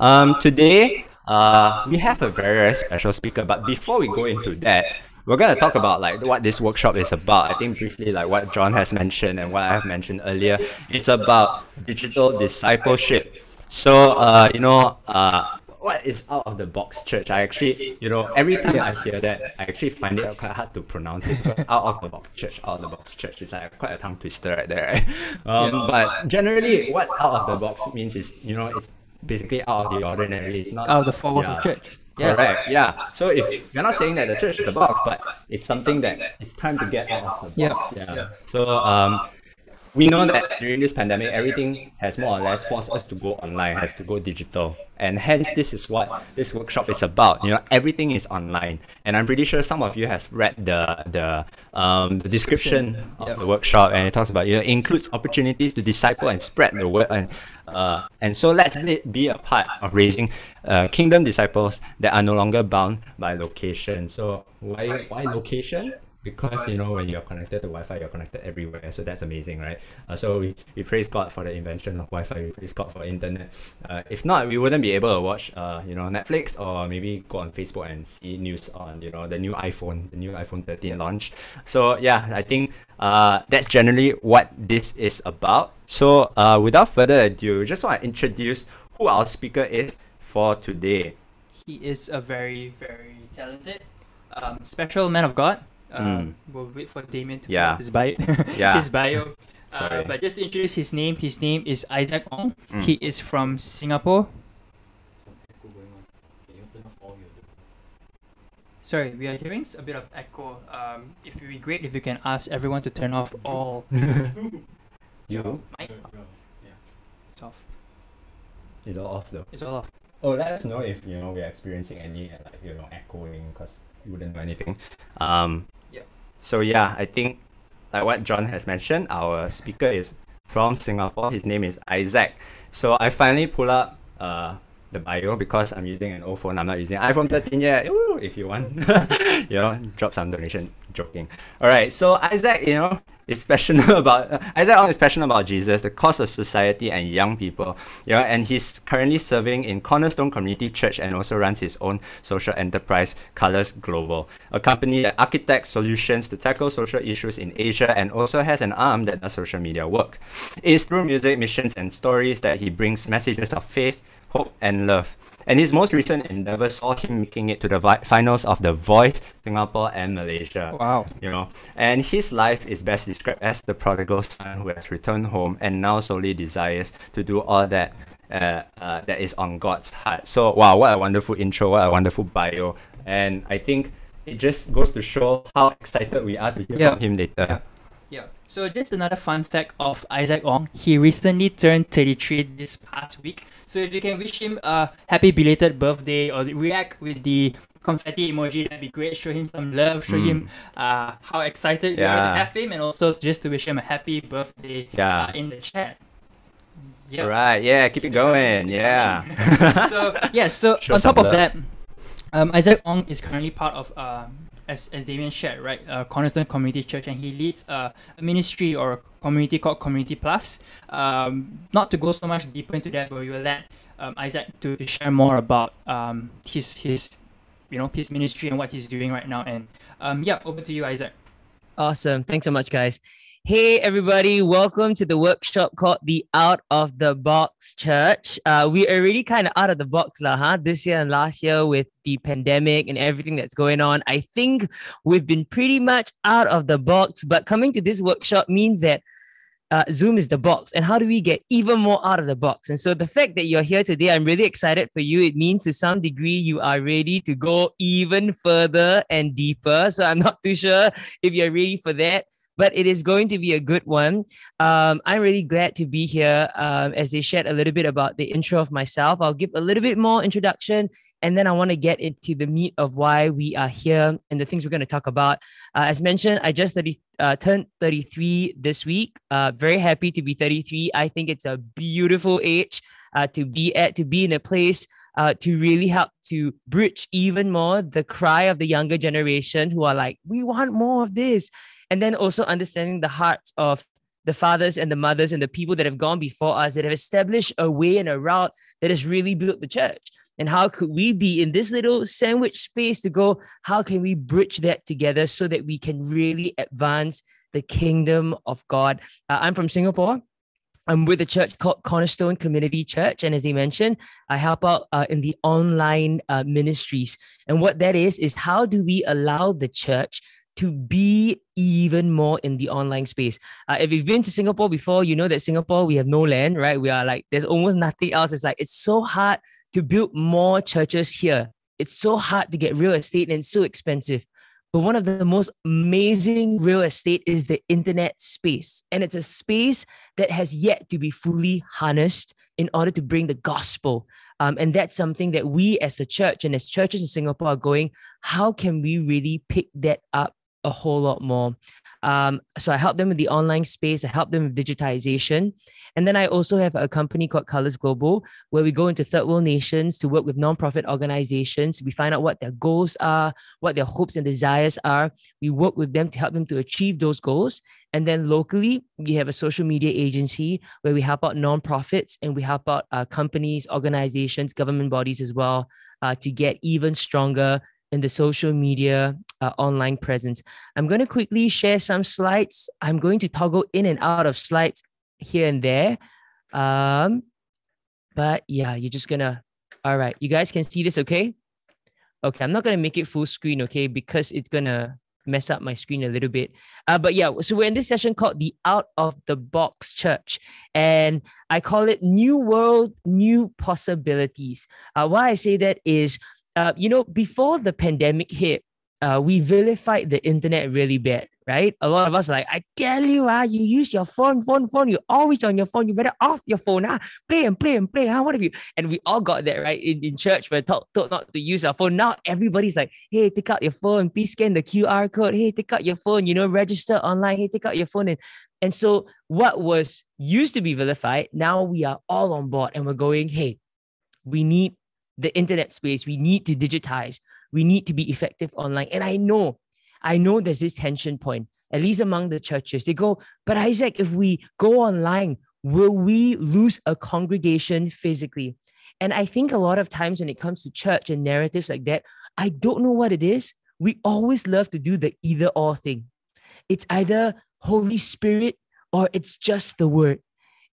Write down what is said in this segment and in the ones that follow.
Um, today, uh, we have a very, very special speaker, but before we go into that, we're gonna talk about like what this workshop is about. I think briefly like what John has mentioned and what I have mentioned earlier. It's about digital discipleship. So uh, you know, uh, what is out of the box church? I actually, you know, every time I hear that, I actually find it quite hard to pronounce it. out of the box church, out of the box church is like quite a tongue twister right there. Right? Um, yeah. But generally, what out of the box means is, you know, it's basically out of the ordinary. It's not out of the four walls yeah. of church. Yeah. Correct. Yeah. So if you're not saying that the church is a box, but it's something that it's time to get out of the box. Yeah. yeah. So um, we know that during this pandemic, everything has more or less forced us to go online, has to go digital, and hence this is what this workshop is about. You know, everything is online, and I'm pretty sure some of you has read the the um the description of the workshop, and it talks about you know includes opportunities to disciple and spread the word, and uh and so let's be a part of raising uh, kingdom disciples that are no longer bound by location. So why why location? Because you know when you're connected to Wi-Fi, you're connected everywhere. So that's amazing, right? Uh, so we, we praise God for the invention of Wi-Fi. We praise God for internet. Uh, if not, we wouldn't be able to watch, uh, you know, Netflix or maybe go on Facebook and see news on, you know, the new iPhone, the new iPhone 13 launch. So yeah, I think uh, that's generally what this is about. So uh, without further ado, just want to introduce who our speaker is for today. He is a very, very talented, um, special man of God. Uh, mm. We'll wait for Damien to yeah. his bio. yeah. his bio. Uh, but just to introduce his name, his name is Isaac Ong. Mm. He is from Singapore. Sorry, we are hearing a bit of echo. Um, it would be great if you can ask everyone to turn off all. you? Mic? Yeah. It's off. It's all off though. It's all off. Oh, let us know if you know we're experiencing any like you know echoing because you wouldn't know anything. Um, so yeah, I think like what John has mentioned, our speaker is from Singapore. His name is Isaac. So I finally pull up uh, the bio because I'm using an old phone. I'm not using iPhone 13 yet. Ooh, if you want, you know, drop some donation. Joking. All right. So Isaac, you know, is passionate about Isaac Ong is passionate about Jesus, the cause of society and young people. You know, and he's currently serving in Cornerstone Community Church and also runs his own social enterprise, Colors Global, a company that architects solutions to tackle social issues in Asia and also has an arm that does social media work. It is through music, missions, and stories that he brings messages of faith, hope, and love. And his most recent endeavor saw him making it to the vi- finals of The Voice, Singapore and Malaysia. Wow. You know, and his life is best described as the prodigal son who has returned home and now solely desires to do all that uh, uh, that is on God's heart. So, wow, what a wonderful intro, what a wonderful bio. And I think it just goes to show how excited we are to hear yeah. from him later. Yeah. Yeah. So just another fun fact of Isaac Ong. He recently turned 33 this past week. So if you can wish him a happy belated birthday or react with the confetti emoji, that'd be great. Show him some love. Show mm. him uh, how excited yeah. you are to have him, and also just to wish him a happy birthday yeah. Uh, in the chat. Yep. Right. Yeah. Keep it going. Yeah. so yeah. So Show on top of love. that, um, Isaac Ong is currently part of um, as, as Damien shared, right, uh, Cornerstone Community Church, and he leads a ministry or a community called Community Plus. Um, not to go so much deeper into that, but we will let um, Isaac to, to share more about um, his his you know his ministry and what he's doing right now. And um, yeah, over to you, Isaac. Awesome. Thanks so much, guys. Hey, everybody, welcome to the workshop called the Out of the Box Church. Uh, we are really kind of out of the box lah, huh? This year and last year with the pandemic and everything that's going on. I think we've been pretty much out of the box, but coming to this workshop means that uh, Zoom is the box. And how do we get even more out of the box? And so the fact that you're here today, I'm really excited for you. It means to some degree you are ready to go even further and deeper. So I'm not too sure if you're ready for that but it is going to be a good one. Um, I'm really glad to be here um, as they shared a little bit about the intro of myself. I'll give a little bit more introduction and then I want to get into the meat of why we are here and the things we're going to talk about. Uh, as mentioned, I just 30, uh, turned 33 this week. Uh, very happy to be 33. I think it's a beautiful age uh, to be at, to be in a place uh, to really help to bridge even more the cry of the younger generation who are like, we want more of this and then also understanding the hearts of the fathers and the mothers and the people that have gone before us that have established a way and a route that has really built the church. And how could we be in this little sandwich space to go, how can we bridge that together so that we can really advance the kingdom of God? Uh, I'm from Singapore. I'm with a church called Cornerstone Community Church. And as they mentioned, I help out uh, in the online uh, ministries. And what that is, is how do we allow the church to be even more in the online space. Uh, if you've been to Singapore before, you know that Singapore, we have no land, right? We are like, there's almost nothing else. It's like, it's so hard to build more churches here. It's so hard to get real estate and so expensive. But one of the most amazing real estate is the internet space. And it's a space that has yet to be fully harnessed in order to bring the gospel. Um, and that's something that we as a church and as churches in Singapore are going, how can we really pick that up a whole lot more. Um, so I help them with the online space. I help them with digitization. And then I also have a company called Colors Global, where we go into third world nations to work with nonprofit organizations. We find out what their goals are, what their hopes and desires are. We work with them to help them to achieve those goals. And then locally, we have a social media agency where we help out nonprofits and we help out uh, companies, organizations, government bodies as well uh, to get even stronger in the social media uh, online presence. I'm going to quickly share some slides. I'm going to toggle in and out of slides here and there. Um, but yeah, you're just going to, all right, you guys can see this, okay? Okay, I'm not going to make it full screen, okay, because it's going to mess up my screen a little bit. Uh, but yeah, so we're in this session called the Out of the Box Church, and I call it New World, New Possibilities. Uh, why I say that is uh, you know, before the pandemic hit, uh, we vilified the internet really bad, right? A lot of us like, I tell you, ah, you use your phone, phone, phone. You're always on your phone. You better off your phone, ah, play and play and play. Ah, what have you? And we all got that right in, in church. We're told, told not to use our phone. Now everybody's like, hey, take out your phone. Please scan the QR code. Hey, take out your phone. You know, register online. Hey, take out your phone. And and so what was used to be vilified, now we are all on board and we're going, hey, we need the internet space. We need to digitize. We need to be effective online. And I know, I know there's this tension point, at least among the churches. They go, but Isaac, if we go online, will we lose a congregation physically? And I think a lot of times when it comes to church and narratives like that, I don't know what it is. We always love to do the either or thing. It's either Holy Spirit or it's just the word.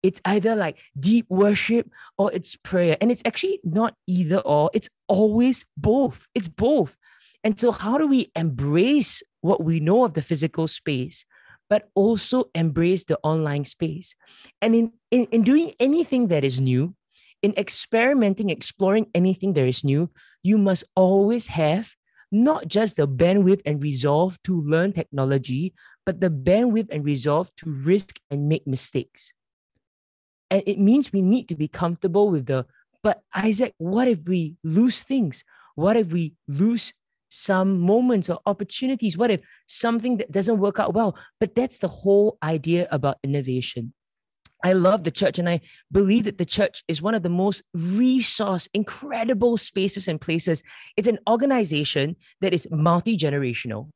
It's either like deep worship or it's prayer. And it's actually not either or, it's always both. It's both. And so, how do we embrace what we know of the physical space, but also embrace the online space? And in, in, in doing anything that is new, in experimenting, exploring anything that is new, you must always have not just the bandwidth and resolve to learn technology, but the bandwidth and resolve to risk and make mistakes. And it means we need to be comfortable with the, but Isaac, what if we lose things? What if we lose some moments or opportunities? What if something that doesn't work out well? But that's the whole idea about innovation. I love the church and I believe that the church is one of the most resource, incredible spaces and places. It's an organization that is multi generational.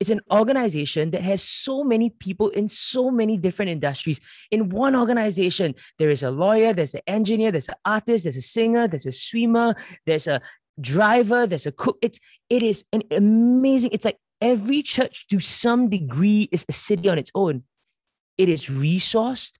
It's an organization that has so many people in so many different industries. In one organization, there is a lawyer, there's an engineer, there's an artist, there's a singer, there's a swimmer, there's a driver, there's a cook. It's it is an amazing. It's like every church to some degree is a city on its own. It is resourced.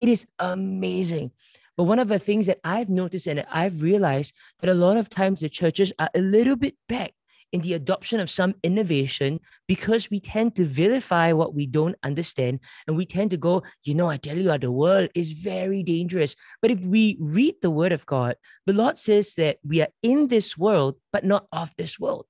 It is amazing. But one of the things that I've noticed and I've realized that a lot of times the churches are a little bit back in the adoption of some innovation because we tend to vilify what we don't understand and we tend to go, you know, I tell you, the world is very dangerous. But if we read the word of God, the Lord says that we are in this world, but not of this world.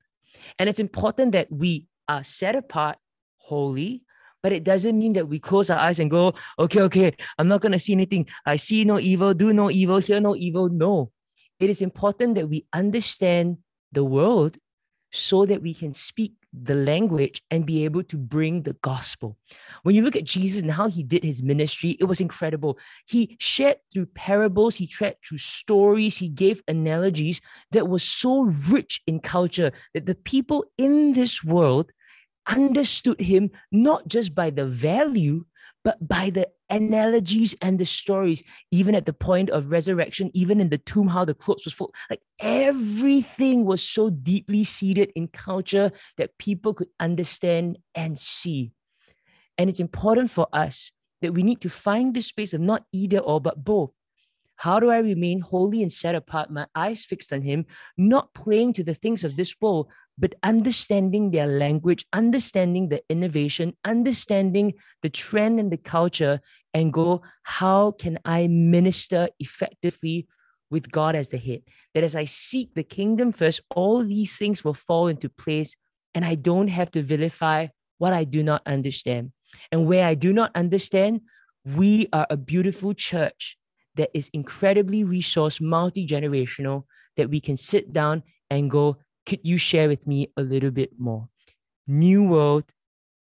And it's important that we are set apart, holy, but it doesn't mean that we close our eyes and go, okay, okay, I'm not going to see anything. I see no evil, do no evil, hear no evil. No. It is important that we understand the world so that we can speak the language and be able to bring the gospel. When you look at Jesus and how he did his ministry, it was incredible. He shared through parables, he shared through stories, he gave analogies that was so rich in culture that the people in this world understood him not just by the value, but by the analogies and the stories, even at the point of resurrection, even in the tomb, how the clothes was full, like everything was so deeply seated in culture that people could understand and see. And it's important for us that we need to find the space of not either or, but both. How do I remain holy and set apart, my eyes fixed on Him, not playing to the things of this world, but understanding their language, understanding the innovation, understanding the trend and the culture, and go, how can I minister effectively with God as the head? That as I seek the kingdom first, all these things will fall into place, and I don't have to vilify what I do not understand. And where I do not understand, we are a beautiful church that is incredibly resource, multi generational, that we can sit down and go, could you share with me a little bit more? New world,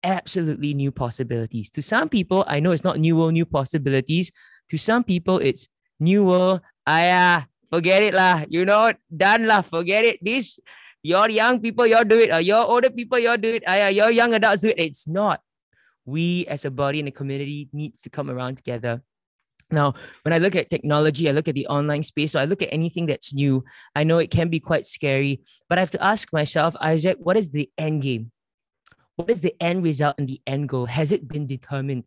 absolutely new possibilities. To some people, I know it's not new world, new possibilities. To some people, it's new world, ayah, forget it lah. You know, done lah, forget it. This, your young people, you do it. Or your older people, you do it. Ayah, your young adults do it. It's not. We as a body and a community needs to come around together now, when I look at technology, I look at the online space, so I look at anything that's new. I know it can be quite scary, but I have to ask myself, Isaac, what is the end game? What is the end result and the end goal? Has it been determined?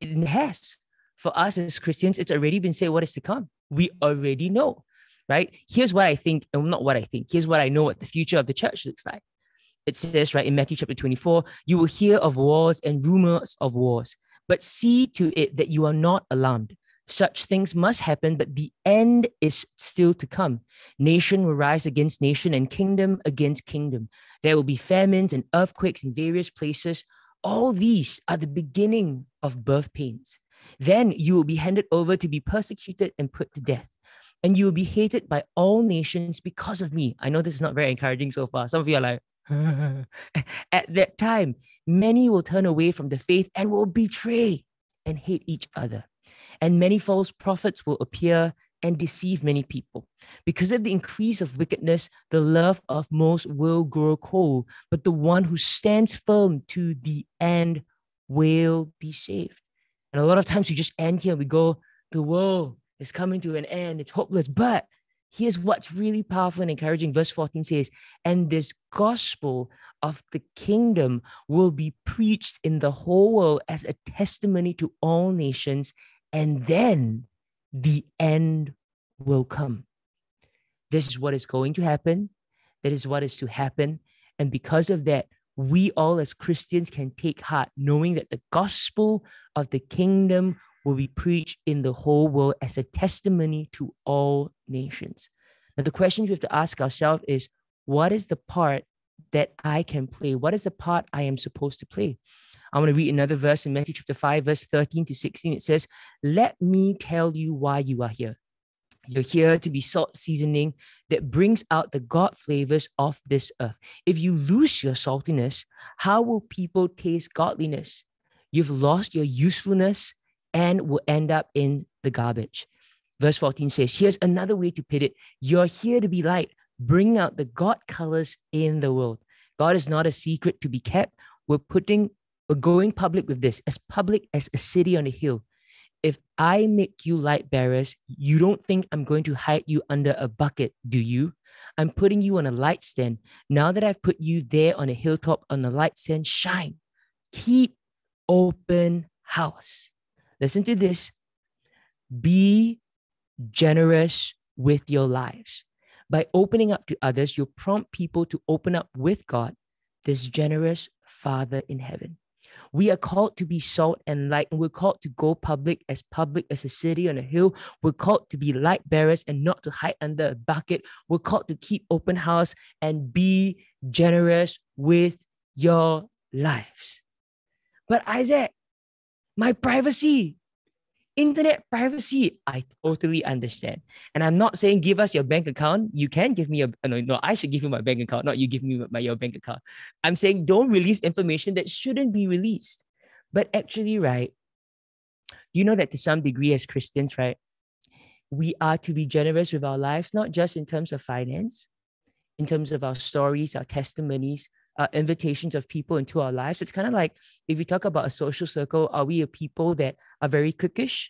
It has. For us as Christians, it's already been said what is to come. We already know, right? Here's what I think, and not what I think, here's what I know what the future of the church looks like. It says, right, in Matthew chapter 24, you will hear of wars and rumors of wars but see to it that you are not alarmed. Such things must happen, but the end is still to come. Nation will rise against nation and kingdom against kingdom. There will be famines and earthquakes in various places. All these are the beginning of birth pains. Then you will be handed over to be persecuted and put to death. And you will be hated by all nations because of me. I know this is not very encouraging so far. Some of you are like, At that time, many will turn away from the faith and will betray and hate each other. And many false prophets will appear and deceive many people. Because of the increase of wickedness, the love of most will grow cold, but the one who stands firm to the end will be saved. And a lot of times we just end here, we go, the world is coming to an end, it's hopeless. But here's what's really powerful and encouraging. Verse 14 says, And this gospel of the kingdom will be preached in the whole world as a testimony to all nations, and then the end will come. This is what is going to happen. That is what is to happen. And because of that, we all as Christians can take heart, knowing that the gospel of the kingdom will be preached in the whole world as a testimony to all nations. Now, the question we have to ask ourselves is what is the part that I can play? What is the part I am supposed to play? I want to read another verse in Matthew chapter 5, verse 13 to 16. It says, Let me tell you why you are here. You're here to be salt seasoning that brings out the God flavors of this earth. If you lose your saltiness, how will people taste godliness? You've lost your usefulness and will end up in the garbage. Verse 14 says, Here's another way to put it You're here to be light, bring out the God colors in the world. God is not a secret to be kept. We're putting, we're going public with this, as public as a city on a hill. If I make you light bearers, you don't think I'm going to hide you under a bucket, do you? I'm putting you on a light stand. Now that I've put you there on a hilltop on a light stand, shine. Keep open house. Listen to this be generous with your lives. By opening up to others, you'll prompt people to open up with God, this generous Father in heaven. We are called to be salt and light, and we're called to go public as public as a city on a hill. We're called to be light bearers and not to hide under a bucket. We're called to keep open house and be generous with your lives. But Isaac, my privacy, internet privacy, I totally understand. And I'm not saying give us your bank account. You can give me a uh, no, no, I should give you my bank account, not you give me my your bank account. I'm saying don't release information that shouldn't be released. But actually, right, you know that to some degree as Christians, right, we are to be generous with our lives, not just in terms of finance, in terms of our stories, our testimonies, uh, invitations of people into our lives. It's kind of like if we talk about a social circle, are we a people that are very cliquish?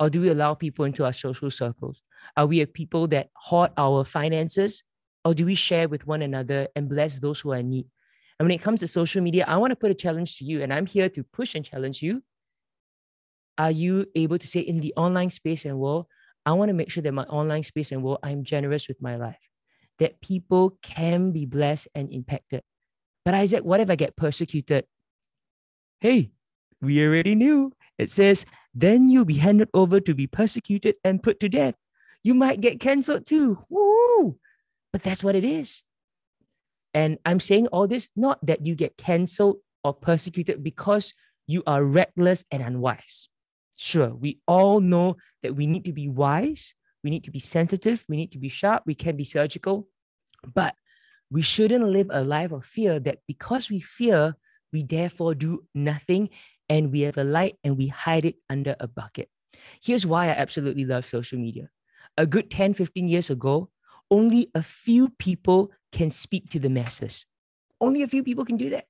Or do we allow people into our social circles? Are we a people that hoard our finances? Or do we share with one another and bless those who are in need? And when it comes to social media, I want to put a challenge to you, and I'm here to push and challenge you. Are you able to say in the online space and world, I want to make sure that my online space and world, I'm generous with my life, that people can be blessed and impacted. But Isaac, what if I get persecuted? Hey, we already knew. It says, then you'll be handed over to be persecuted and put to death. You might get canceled too. Woo! But that's what it is. And I'm saying all this not that you get canceled or persecuted because you are reckless and unwise. Sure, we all know that we need to be wise, we need to be sensitive, we need to be sharp, we can be surgical, but we shouldn't live a life of fear that because we fear, we therefore do nothing and we have a light and we hide it under a bucket. Here's why I absolutely love social media. A good 10, 15 years ago, only a few people can speak to the masses. Only a few people can do that.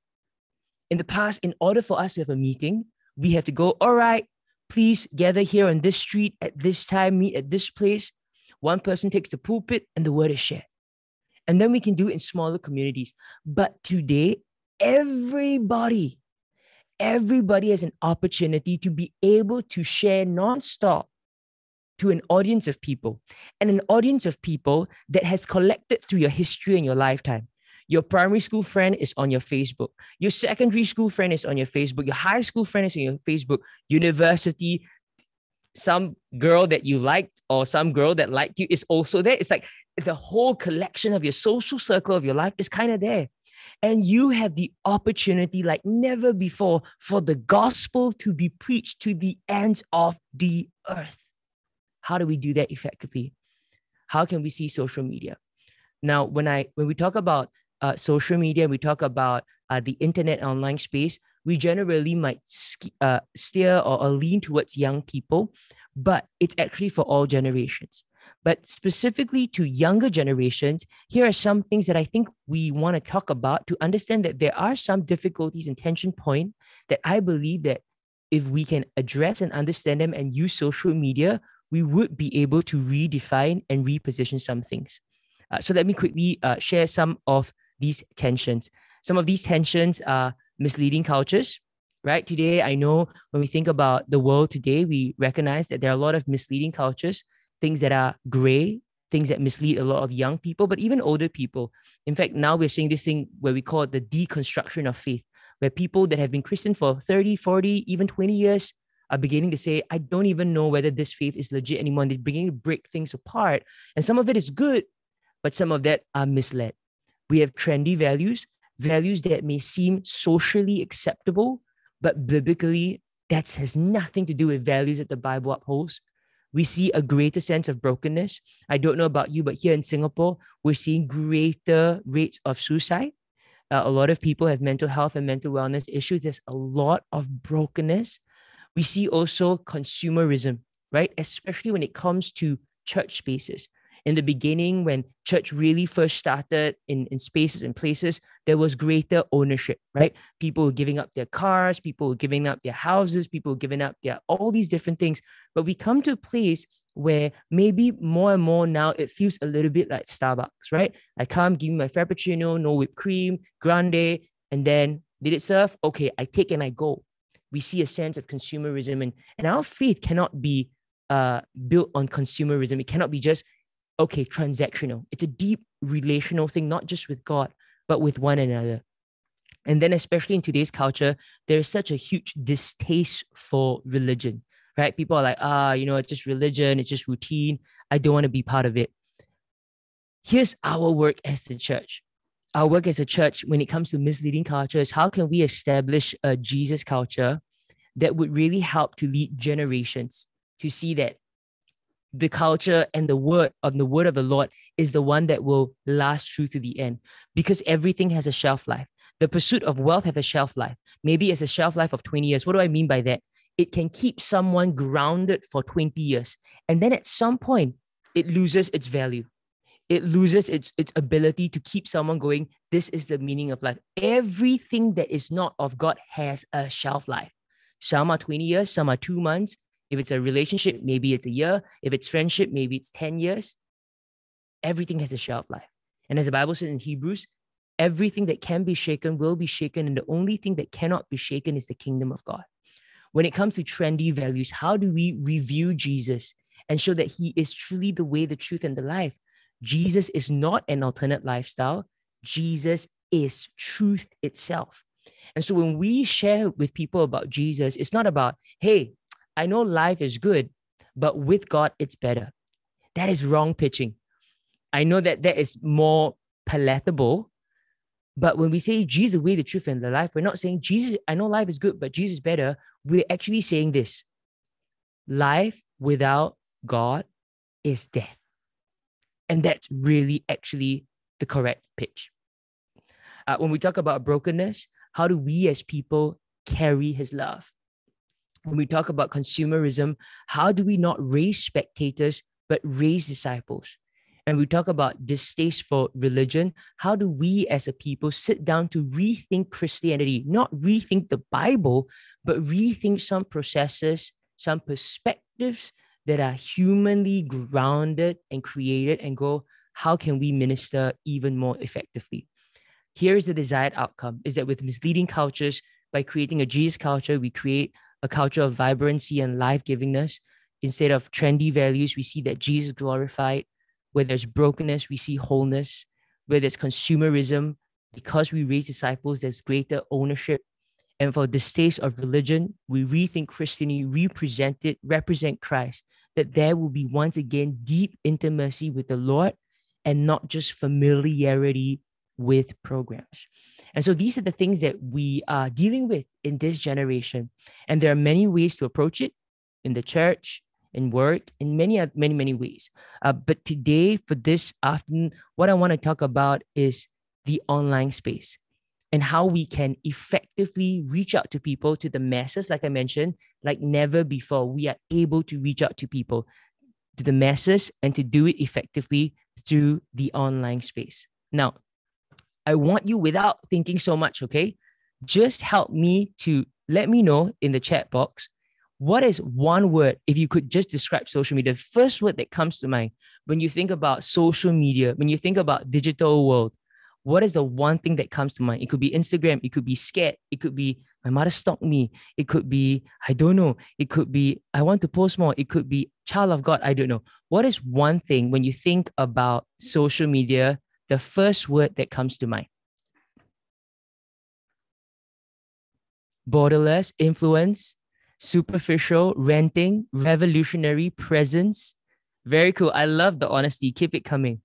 In the past, in order for us to have a meeting, we have to go, all right, please gather here on this street at this time, meet at this place. One person takes the pulpit and the word is shared. And then we can do it in smaller communities. But today, everybody, everybody has an opportunity to be able to share nonstop to an audience of people and an audience of people that has collected through your history and your lifetime. Your primary school friend is on your Facebook. Your secondary school friend is on your Facebook. Your high school friend is on your Facebook. University, some girl that you liked or some girl that liked you is also there. It's like the whole collection of your social circle of your life is kind of there. And you have the opportunity, like never before, for the gospel to be preached to the ends of the earth. How do we do that effectively? How can we see social media? Now, when I when we talk about uh, social media, we talk about uh, the internet online space, we generally might uh, steer or, or lean towards young people, but it's actually for all generations. But specifically to younger generations, here are some things that I think we want to talk about to understand that there are some difficulties and tension point that I believe that if we can address and understand them and use social media, we would be able to redefine and reposition some things. Uh, so let me quickly uh, share some of these tensions. Some of these tensions are misleading cultures, right? Today, I know when we think about the world today, we recognize that there are a lot of misleading cultures, things that are gray, things that mislead a lot of young people, but even older people. In fact, now we're seeing this thing where we call it the deconstruction of faith, where people that have been Christian for 30, 40, even 20 years are beginning to say, I don't even know whether this faith is legit anymore. And they're beginning to break things apart. And some of it is good, but some of that are misled. We have trendy values, values that may seem socially acceptable, but biblically, that has nothing to do with values that the Bible upholds. We see a greater sense of brokenness. I don't know about you, but here in Singapore, we're seeing greater rates of suicide. Uh, a lot of people have mental health and mental wellness issues. There's a lot of brokenness. We see also consumerism, right? Especially when it comes to church spaces in the beginning, when church really first started in, in spaces and places, there was greater ownership, right? People were giving up their cars, people were giving up their houses, people were giving up their all these different things. But we come to a place where maybe more and more now it feels a little bit like Starbucks, right? I come, give me my Frappuccino, no whipped cream, grande, and then did it serve? Okay, I take and I go. We see a sense of consumerism, and, and our faith cannot be uh, built on consumerism. It cannot be just okay, transactional. It's a deep relational thing, not just with God, but with one another. And then, especially in today's culture, there's such a huge distaste for religion, right? People are like, ah, you know, it's just religion, it's just routine. I don't want to be part of it. Here's our work as the church. Our work as a church, when it comes to misleading cultures, how can we establish a Jesus culture that would really help to lead generations to see that the culture and the word of the word of the Lord is the one that will last through to the end because everything has a shelf life. The pursuit of wealth has a shelf life. Maybe it's a shelf life of 20 years. What do I mean by that? It can keep someone grounded for 20 years. And then at some point, it loses its value. it loses its, its ability to keep someone going. This is the meaning of life. Everything that is not of God has a shelf life. Some are 20 years, some are two months. If it's a relationship, maybe it's a year. If it's friendship, maybe it's 10 years. Everything has a shelf life. And as the Bible says in Hebrews, everything that can be shaken will be shaken. And the only thing that cannot be shaken is the kingdom of God. When it comes to trendy values, how do we review Jesus and show that he is truly the way, the truth, and the life? Jesus is not an alternate lifestyle. Jesus is truth itself. And so when we share with people about Jesus, it's not about, hey, I know life is good, but with God, it's better. That is wrong pitching. I know that that is more palatable. But when we say Jesus, the way, the truth, and the life, we're not saying Jesus, I know life is good, but Jesus is better. We're actually saying this life without God is death. And that's really actually the correct pitch. Uh, when we talk about brokenness, how do we as people carry his love? When we talk about consumerism, how do we not raise spectators but raise disciples? And we talk about distaste for religion. How do we as a people sit down to rethink Christianity, not rethink the Bible, but rethink some processes, some perspectives that are humanly grounded and created and go, how can we minister even more effectively? Here's the desired outcome is that with misleading cultures, by creating a Jesus culture, we create a culture of vibrancy and life givingness. Instead of trendy values, we see that Jesus glorified. Where there's brokenness, we see wholeness. Where there's consumerism, because we raise disciples, there's greater ownership. And for the distaste of religion, we rethink Christianity, represent it, represent Christ, that there will be once again deep intimacy with the Lord and not just familiarity with programs. And so these are the things that we are dealing with in this generation. And there are many ways to approach it in the church, in work, in many, many, many ways. Uh, but today, for this afternoon, what I want to talk about is the online space and how we can effectively reach out to people, to the masses, like I mentioned, like never before. We are able to reach out to people, to the masses, and to do it effectively through the online space. Now, I want you without thinking so much, okay? Just help me to let me know in the chat box what is one word if you could just describe social media the first word that comes to mind when you think about social media when you think about digital world what is the one thing that comes to mind it could be instagram it could be scared it could be my mother stalked me it could be i don't know it could be i want to post more it could be child of god i don't know what is one thing when you think about social media the first word that comes to mind? Borderless, influence, superficial, renting, revolutionary, presence. Very cool. I love the honesty. Keep it coming.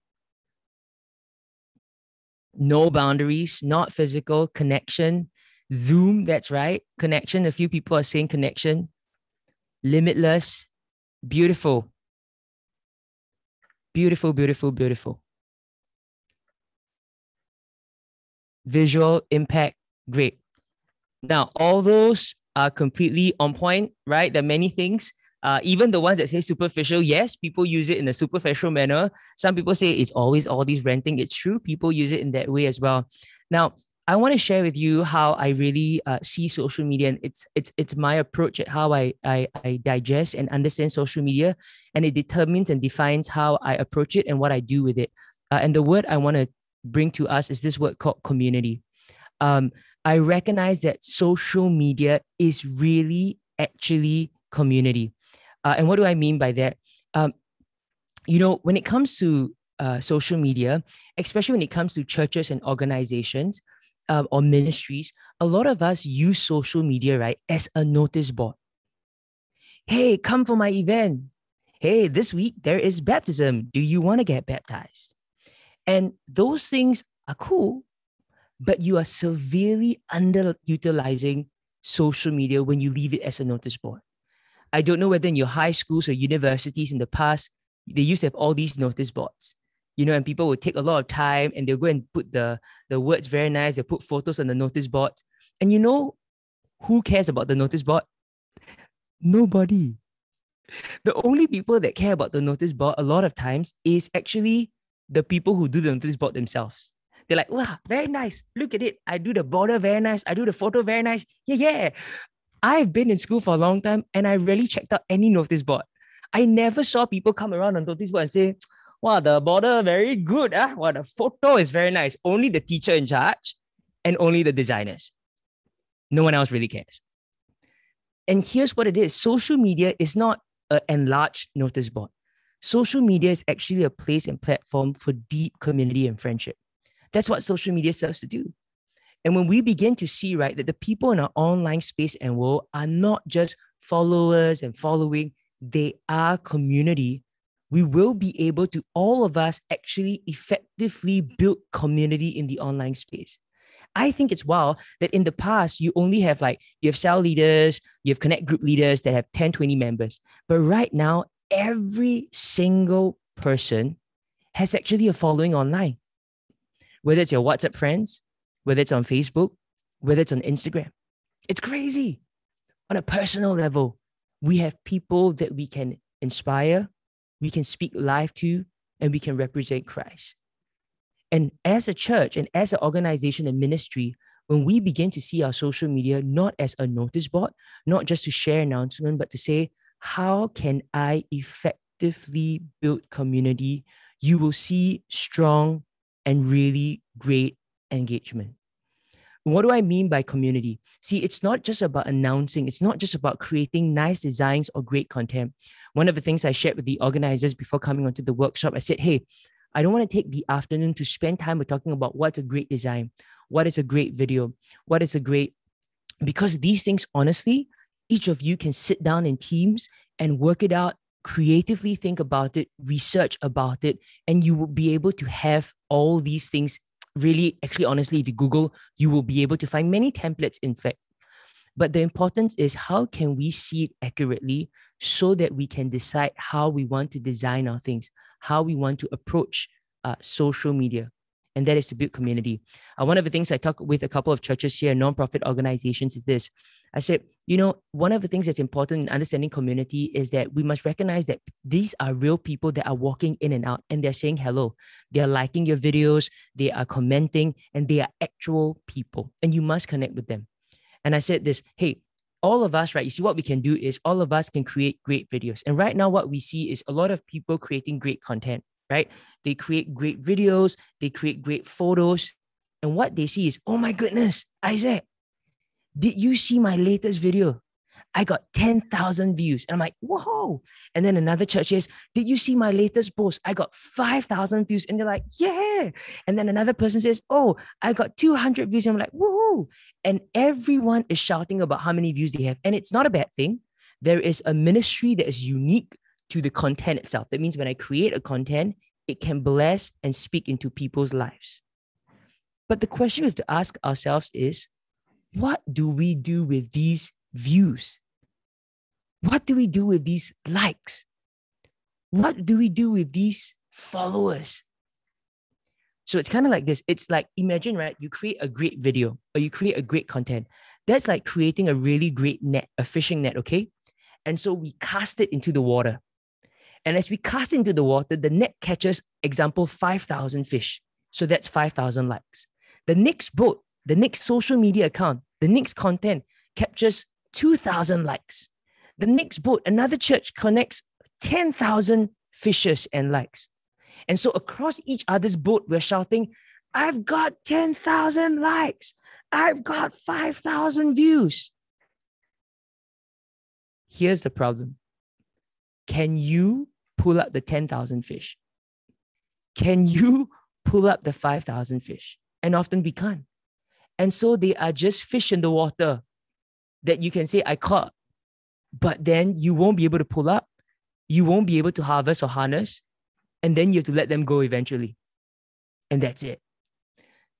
No boundaries, not physical, connection. Zoom, that's right. Connection. A few people are saying connection. Limitless, beautiful. Beautiful, beautiful, beautiful. Visual impact, great. Now, all those are completely on point, right? There are many things. Uh, even the ones that say superficial, yes, people use it in a superficial manner. Some people say it's always all these renting. It's true. People use it in that way as well. Now, I want to share with you how I really uh, see social media, and it's it's it's my approach at how I, I I digest and understand social media, and it determines and defines how I approach it and what I do with it. Uh, and the word I want to bring to us is this word called community. Um, I recognize that social media is really actually community. Uh, and what do I mean by that? Um, you know, when it comes to uh, social media, especially when it comes to churches and organizations um, or ministries, a lot of us use social media, right, as a notice board. Hey, come for my event. Hey, this week there is baptism. Do you want to get baptized? And those things are cool, but you are severely underutilizing social media when you leave it as a notice board. I don't know whether in your high schools or universities in the past, they used to have all these notice boards, you know, and people would take a lot of time and they'll go and put the, the words very nice. They put photos on the notice board. And you know who cares about the notice board? Nobody. The only people that care about the notice board a lot of times is actually the people who do the notice board themselves. They're like, wow, very nice. Look at it. I do the border very nice. I do the photo very nice. Yeah, yeah. I've been in school for a long time and I rarely checked out any notice board. I never saw people come around on notice board and say, wow, the border very good. Ah, wow, the photo is very nice. Only the teacher in charge and only the designers. No one else really cares. And here's what it is social media is not an enlarged notice board. Social media is actually a place and platform for deep community and friendship. That's what social media serves to do. And when we begin to see, right, that the people in our online space and world are not just followers and following, they are community, we will be able to, all of us, actually effectively build community in the online space. I think it's wild that in the past, you only have like, you have cell leaders, you have connect group leaders that have 10, 20 members. But right now, every single person has actually a following online, whether it's your WhatsApp friends, whether it's on Facebook, whether it's on Instagram. It's crazy. On a personal level, we have people that we can inspire, we can speak life to, and we can represent Christ. And as a church and as an organization and ministry, when we begin to see our social media not as a notice board, not just to share announcement, but to say, how can I effectively build community? You will see strong and really great engagement. What do I mean by community? See, it's not just about announcing, it's not just about creating nice designs or great content. One of the things I shared with the organizers before coming onto the workshop, I said, hey, I don't want to take the afternoon to spend time with talking about what's a great design, what is a great video, what is a great, because these things, honestly, each of you can sit down in teams and work it out, creatively think about it, research about it, and you will be able to have all these things. Really, actually, honestly, if you Google, you will be able to find many templates, in fact. But the importance is how can we see it accurately so that we can decide how we want to design our things, how we want to approach uh, social media and that is to build community. Uh, one of the things I talk with a couple of churches here, nonprofit organizations, is this. I said, you know, one of the things that's important in understanding community is that we must recognize that these are real people that are walking in and out and they're saying hello. They're liking your videos, they are commenting, and they are actual people, and you must connect with them. And I said this, hey, all of us, right? You see, what we can do is all of us can create great videos. And right now, what we see is a lot of people creating great content right? They create great videos, they create great photos. And what they see is, oh my goodness, Isaac, did you see my latest video? I got 10,000 views. And I'm like, whoa. And then another church says, Did you see my latest post? I got 5,000 views. And they're like, Yeah. And then another person says, Oh, I got 200 views. And I'm like, whoa. And everyone is shouting about how many views they have. And it's not a bad thing. There is a ministry that is unique to the content itself. That means when I create a content, it can bless and speak into people's lives. But the question we have to ask ourselves is what do we do with these views? What do we do with these likes? What do we do with these followers? So it's kind of like this. It's like imagine, right? You create a great video or you create a great content. That's like creating a really great net, a fishing net, okay? And so we cast it into the water. And as we cast into the water, the net catches, example, 5,000 fish. So that's 5,000 likes. The next boat, the next social media account, the next content captures 2,000 likes. The next boat, another church connects 10,000 fishes and likes. And so across each other's boat, we're shouting, I've got 10,000 likes. I've got 5,000 views. Here's the problem. Can you pull up the 10,000 fish? Can you pull up the 5,000 fish? And often we can't. And so they are just fish in the water that you can say, I caught. But then you won't be able to pull up. You won't be able to harvest or harness. And then you have to let them go eventually. And that's it.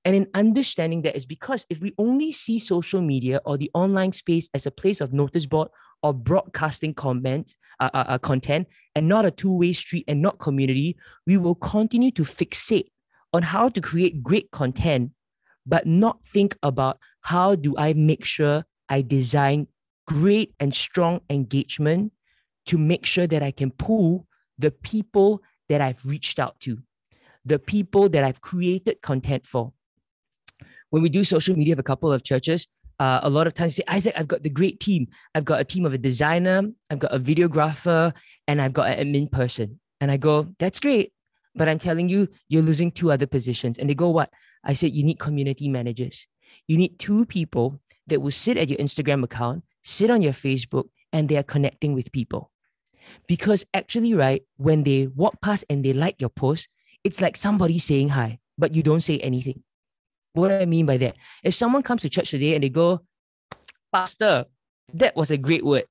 And in understanding that is because if we only see social media or the online space as a place of notice board or broadcasting comment, uh, uh, uh, content and not a two-way street and not community, we will continue to fixate on how to create great content, but not think about how do I make sure I design great and strong engagement to make sure that I can pull the people that I've reached out to the people that I've created content for. When we do social media of a couple of churches, uh, a lot of times say, Isaac, I've got the great team. I've got a team of a designer, I've got a videographer, and I've got an admin person. And I go, that's great. But I'm telling you, you're losing two other positions. And they go, what? I said, you need community managers. You need two people that will sit at your Instagram account, sit on your Facebook, and they are connecting with people. Because actually, right, when they walk past and they like your post, it's like somebody saying hi, but you don't say anything. What do I mean by that? If someone comes to church today and they go, Pastor, that was a great word.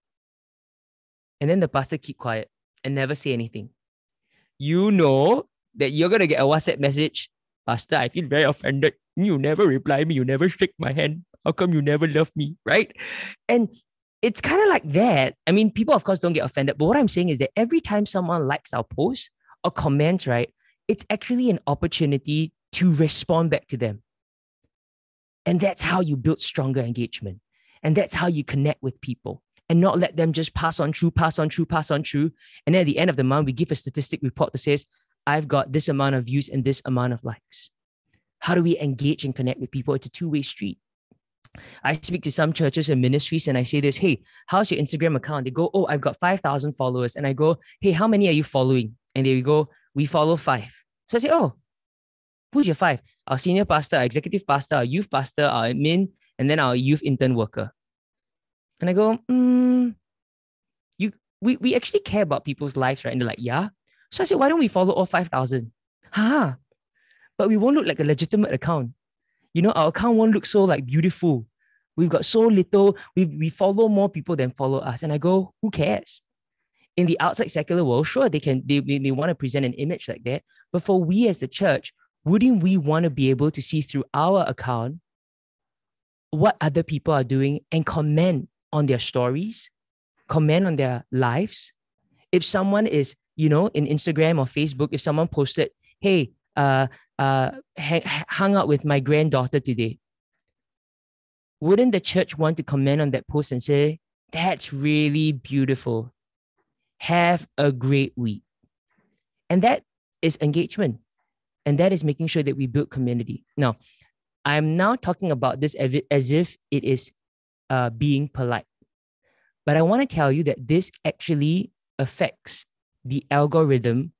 And then the pastor keep quiet and never say anything. You know that you're gonna get a WhatsApp message. Pastor, I feel very offended. You never reply me, you never shake my hand. How come you never love me? Right? And it's kind of like that. I mean, people of course don't get offended, but what I'm saying is that every time someone likes our post or comments, right, it's actually an opportunity to respond back to them. And that's how you build stronger engagement. And that's how you connect with people and not let them just pass on through, pass on through, pass on through. And then at the end of the month, we give a statistic report that says, I've got this amount of views and this amount of likes. How do we engage and connect with people? It's a two way street. I speak to some churches and ministries and I say this, hey, how's your Instagram account? They go, oh, I've got 5,000 followers. And I go, hey, how many are you following? And they go, we follow five. So I say, oh, who's your five? our senior pastor, our executive pastor, our youth pastor, our admin, and then our youth intern worker. And I go, mm, you, we, we actually care about people's lives, right? And they're like, yeah. So I said, why don't we follow all 5,000? Ha! But we won't look like a legitimate account. You know, our account won't look so like beautiful. We've got so little, we, we follow more people than follow us. And I go, who cares? In the outside secular world, sure, they can, they, they, they want to present an image like that. But for we as the church, wouldn't we want to be able to see through our account what other people are doing and comment on their stories, comment on their lives? If someone is, you know, in Instagram or Facebook, if someone posted, hey, uh, uh, hang, hung out with my granddaughter today, wouldn't the church want to comment on that post and say, that's really beautiful? Have a great week. And that is engagement. And that is making sure that we build community. Now, I'm now talking about this as if it is uh, being polite. But I want to tell you that this actually affects the algorithm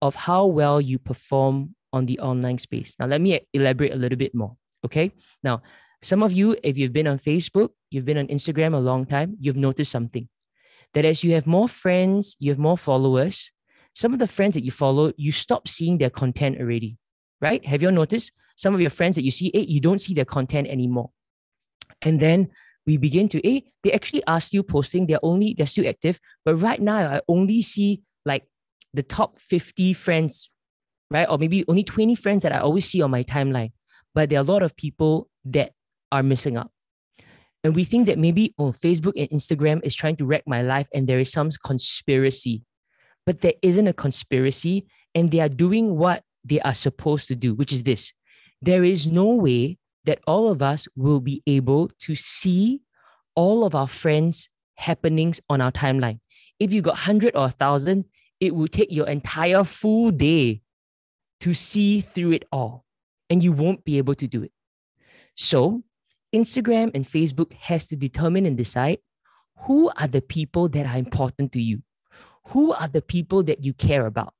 of how well you perform on the online space. Now, let me elaborate a little bit more. Okay. Now, some of you, if you've been on Facebook, you've been on Instagram a long time, you've noticed something that as you have more friends, you have more followers, some of the friends that you follow, you stop seeing their content already, right? Have you noticed some of your friends that you see, hey, you don't see their content anymore. And then we begin to, hey, they actually are still posting. They're only, they're still active. But right now, I only see like the top 50 friends, right? Or maybe only 20 friends that I always see on my timeline. But there are a lot of people that are missing out. And we think that maybe on oh, Facebook and Instagram is trying to wreck my life and there is some conspiracy but there isn't a conspiracy and they are doing what they are supposed to do, which is this. There is no way that all of us will be able to see all of our friends' happenings on our timeline. If you got 100 or 1,000, it will take your entire full day to see through it all, and you won't be able to do it. So, Instagram and Facebook has to determine and decide who are the people that are important to you who are the people that you care about?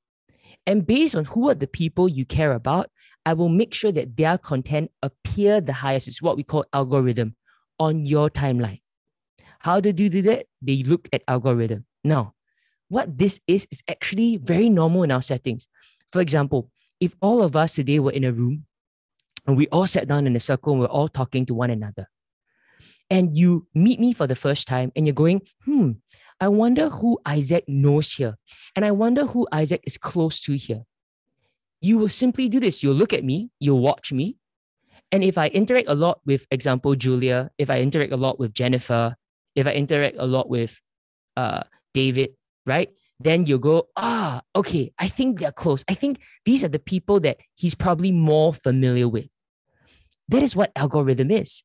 And based on who are the people you care about, I will make sure that their content appear the highest. It's what we call algorithm on your timeline. How do you do that? They look at algorithm. Now, what this is is actually very normal in our settings. For example, if all of us today were in a room and we all sat down in a circle and we're all talking to one another, and you meet me for the first time and you're going, hmm, I wonder who Isaac knows here. And I wonder who Isaac is close to here. You will simply do this. You'll look at me, you'll watch me. And if I interact a lot with, example, Julia, if I interact a lot with Jennifer, if I interact a lot with uh, David, right? Then you go, ah, okay, I think they're close. I think these are the people that he's probably more familiar with. That is what algorithm is.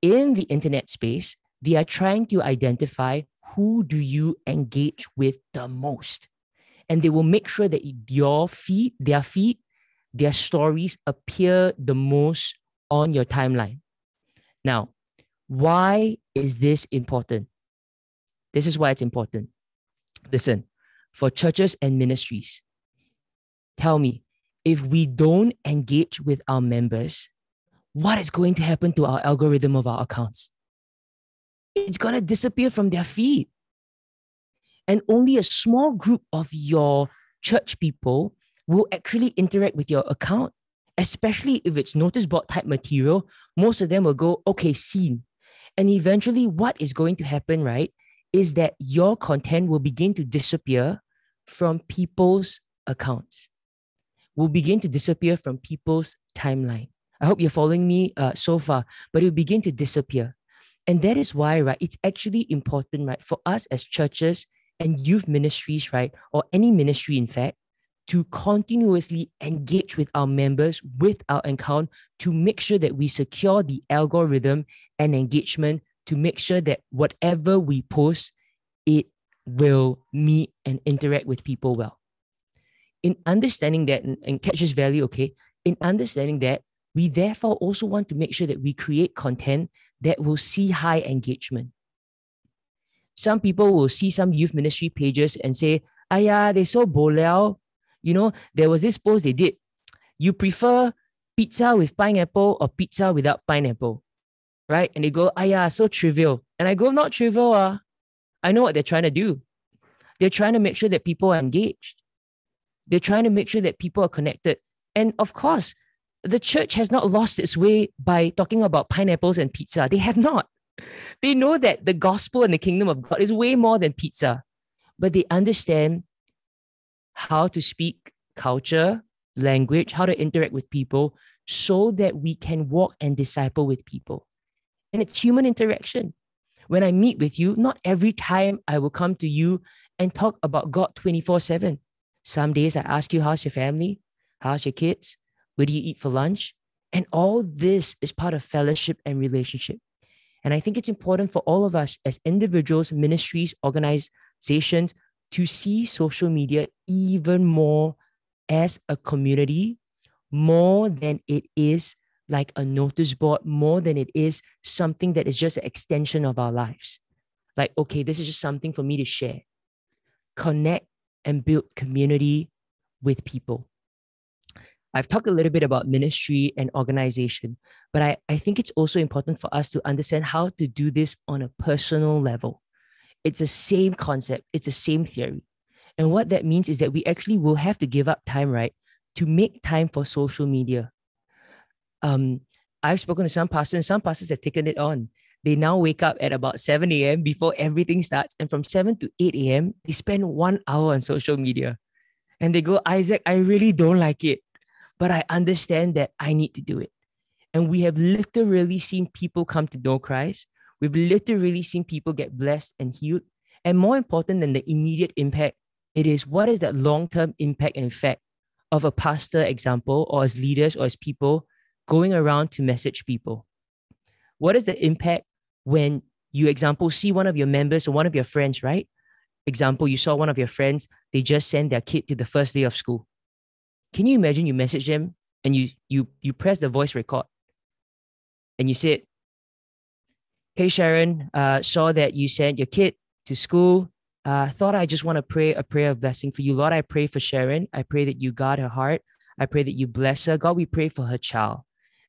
In the internet space, they are trying to identify who do you engage with the most? And they will make sure that your feed, their feed, their stories appear the most on your timeline. Now, why is this important? This is why it's important. Listen, for churches and ministries, tell me if we don't engage with our members, what is going to happen to our algorithm of our accounts? It's going to disappear from their feed. And only a small group of your church people will actually interact with your account, especially if it's notice board type material. Most of them will go, okay, seen. And eventually, what is going to happen, right, is that your content will begin to disappear from people's accounts, will begin to disappear from people's timeline. I hope you're following me uh, so far, but it will begin to disappear. And that is why, right, it's actually important, right, for us as churches and youth ministries, right, or any ministry, in fact, to continuously engage with our members with our account to make sure that we secure the algorithm and engagement to make sure that whatever we post, it will meet and interact with people well. In understanding that and, and catch value, okay, in understanding that, we therefore also want to make sure that we create content that will see high engagement. Some people will see some youth ministry pages and say, Aya, they so bolao, you know, there was this post they did. You prefer pizza with pineapple or pizza without pineapple, right? And they go, yeah, so trivial. And I go, not trivial. Uh. I know what they're trying to do. They're trying to make sure that people are engaged. They're trying to make sure that people are connected. And of course, the church has not lost its way by talking about pineapples and pizza. They have not. They know that the gospel and the kingdom of God is way more than pizza, but they understand how to speak culture, language, how to interact with people so that we can walk and disciple with people. And it's human interaction. When I meet with you, not every time I will come to you and talk about God 24 7. Some days I ask you, How's your family? How's your kids? Where do you eat for lunch? And all this is part of fellowship and relationship. And I think it's important for all of us as individuals, ministries, organizations to see social media even more as a community, more than it is like a notice board, more than it is something that is just an extension of our lives. Like, okay, this is just something for me to share. Connect and build community with people. I've talked a little bit about ministry and organization, but I, I think it's also important for us to understand how to do this on a personal level. It's the same concept, it's the same theory. And what that means is that we actually will have to give up time, right, to make time for social media. Um, I've spoken to some pastors, and some pastors have taken it on. They now wake up at about 7 a.m. before everything starts. And from 7 to 8 a.m., they spend one hour on social media. And they go, Isaac, I really don't like it, but I understand that I need to do it. And we have literally seen people come to know Christ We've literally seen people get blessed and healed. And more important than the immediate impact, it is what is that long term impact and effect of a pastor example or as leaders or as people going around to message people? What is the impact when you, example, see one of your members or one of your friends, right? Example, you saw one of your friends, they just sent their kid to the first day of school. Can you imagine you message them and you you you press the voice record and you said, Hey, Sharon, uh, saw that you sent your kid to school. Uh, thought I just want to pray a prayer of blessing for you. Lord, I pray for Sharon. I pray that you guard her heart. I pray that you bless her. God, we pray for her child.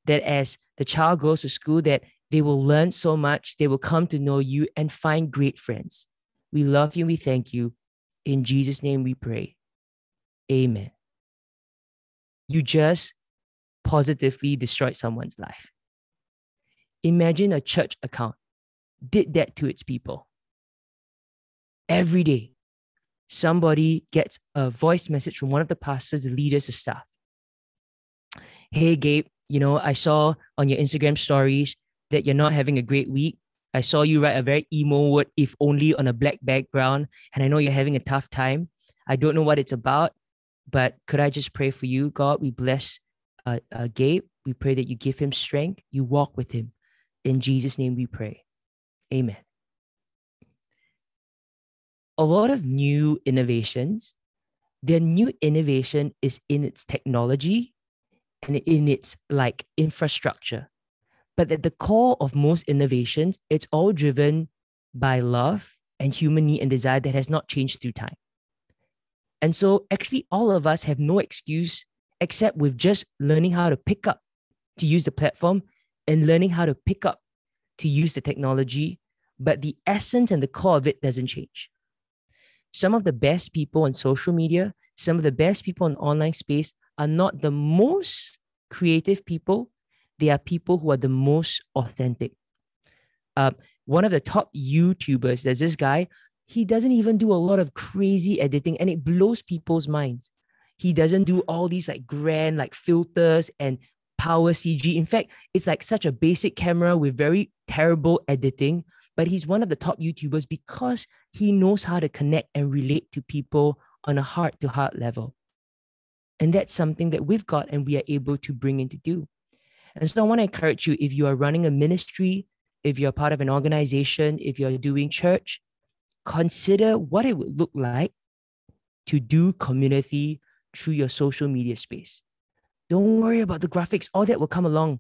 That as the child goes to school, that they will learn so much, they will come to know you and find great friends. We love you. We thank you. In Jesus' name we pray. Amen. You just positively destroyed someone's life. Imagine a church account did that to its people. Every day, somebody gets a voice message from one of the pastors, the leaders, the staff. Hey, Gabe, you know, I saw on your Instagram stories that you're not having a great week. I saw you write a very emo word, if only on a black background, and I know you're having a tough time. I don't know what it's about, but could I just pray for you? God, we bless uh, uh, Gabe. We pray that you give him strength, you walk with him. In Jesus' name we pray. Amen. A lot of new innovations, their new innovation is in its technology and in its like infrastructure. But at the core of most innovations, it's all driven by love and human need and desire that has not changed through time. And so, actually, all of us have no excuse except with just learning how to pick up to use the platform and learning how to pick up to use the technology. But the essence and the core of it doesn't change. Some of the best people on social media, some of the best people in online space are not the most creative people. They are people who are the most authentic. Uh, one of the top YouTubers, there's this guy, he doesn't even do a lot of crazy editing and it blows people's minds. He doesn't do all these like grand like filters and power CG. In fact, it's like such a basic camera with very terrible editing, but he's one of the top YouTubers because he knows how to connect and relate to people on a heart to heart level. And that's something that we've got and we are able to bring in to do. And so I want to encourage you if you are running a ministry, if you're part of an organization, if you're doing church, consider what it would look like to do community through your social media space. Don't worry about the graphics, all that will come along,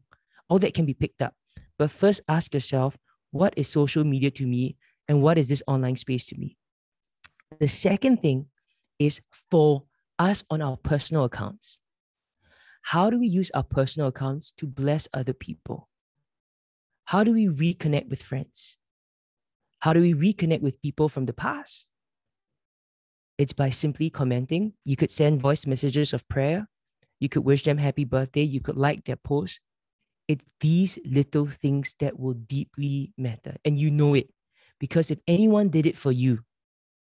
all that can be picked up. But first ask yourself, what is social media to me and what is this online space to me? The second thing is for us on our personal accounts. How do we use our personal accounts to bless other people? How do we reconnect with friends? How do we reconnect with people from the past? It's by simply commenting. You could send voice messages of prayer. You could wish them happy birthday. You could like their post. It's these little things that will deeply matter. And you know it because if anyone did it for you,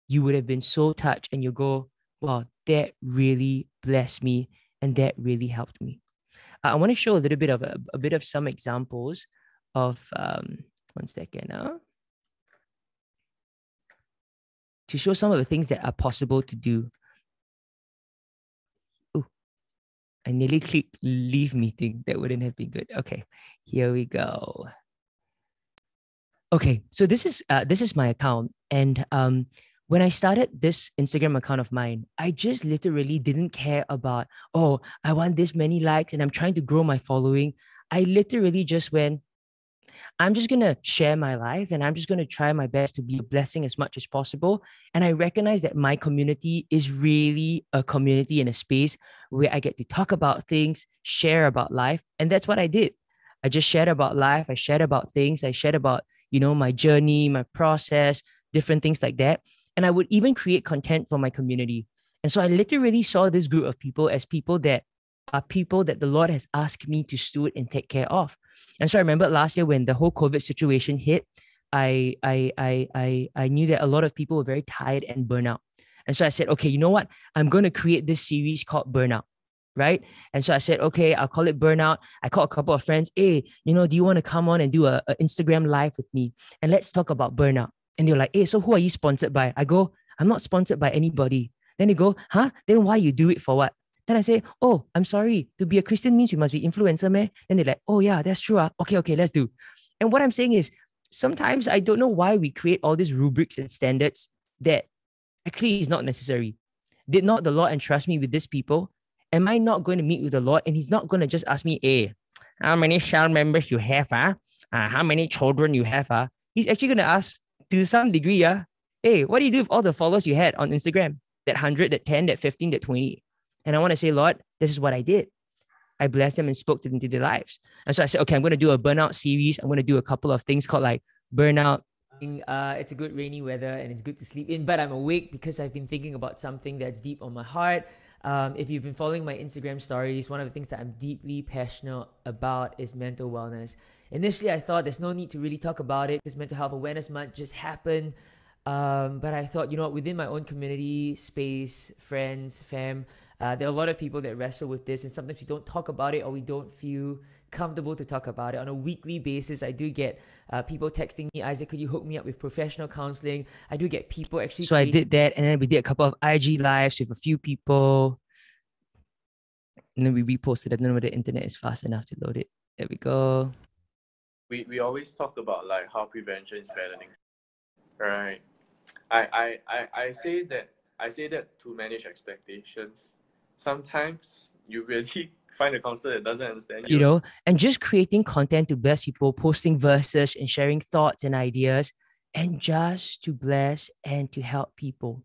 you would have been so touched and you go, wow, that really blessed me and that really helped me. I want to show a little bit of a, a bit of some examples of um, one second now to show some of the things that are possible to do. Oh, I nearly clicked leave meeting. That wouldn't have been good. Okay, here we go. Okay, so this is uh, this is my account, and um, when I started this Instagram account of mine, I just literally didn't care about, oh, I want this many likes and I'm trying to grow my following. I literally just went, I'm just going to share my life and I'm just going to try my best to be a blessing as much as possible. And I recognize that my community is really a community in a space where I get to talk about things, share about life. And that's what I did. I just shared about life. I shared about things. I shared about, you know, my journey, my process, different things like that and I would even create content for my community. And so I literally saw this group of people as people that are people that the Lord has asked me to steward and take care of. And so I remember last year when the whole COVID situation hit, I I I I I knew that a lot of people were very tired and burnout. And so I said, okay, you know what? I'm going to create this series called Burnout. Right. And so I said, okay, I'll call it Burnout. I called a couple of friends. Hey, you know, do you want to come on and do a, a Instagram live with me? And let's talk about burnout. And they're like, hey, so who are you sponsored by? I go, I'm not sponsored by anybody. Then they go, huh? Then why you do it for what? Then I say, oh, I'm sorry. To be a Christian means you must be influencer, man. Then they're like, oh yeah, that's true. Ah. Okay, okay, let's do. And what I'm saying is, sometimes I don't know why we create all these rubrics and standards that actually is not necessary. Did not the Lord entrust me with these people? Am I not going to meet with the Lord? And He's not going to just ask me, hey, how many cell members you have? Huh? Uh, how many children you have? Huh? He's actually going to ask, to some degree, yeah, hey, what do you do with all the followers you had on Instagram? That 100, that 10, that 15, that 20. And I want to say, Lord, this is what I did. I blessed them and spoke to them into their lives. And so I said, okay, I'm going to do a burnout series. I'm going to do a couple of things called like burnout. Uh, it's a good rainy weather and it's good to sleep in, but I'm awake because I've been thinking about something that's deep on my heart. Um, if you've been following my Instagram stories, one of the things that I'm deeply passionate about is mental wellness. Initially, I thought there's no need to really talk about it because mental health awareness month just happened. Um, but I thought, you know what, within my own community, space, friends, fam, uh, there are a lot of people that wrestle with this, and sometimes we don't talk about it or we don't feel comfortable to talk about it. On a weekly basis, I do get uh, people texting me, Isaac, could you hook me up with professional counseling? I do get people actually. So creating- I did that, and then we did a couple of IG lives with a few people. And then we reposted it. I don't know whether the internet is fast enough to load it. There we go we, we always talk about like how prevention is better than right I, I i i say that i say that to manage expectations sometimes you really find a counselor that doesn't understand you. You know, and just creating content to bless people, posting verses and sharing thoughts and ideas, and just to bless and to help people.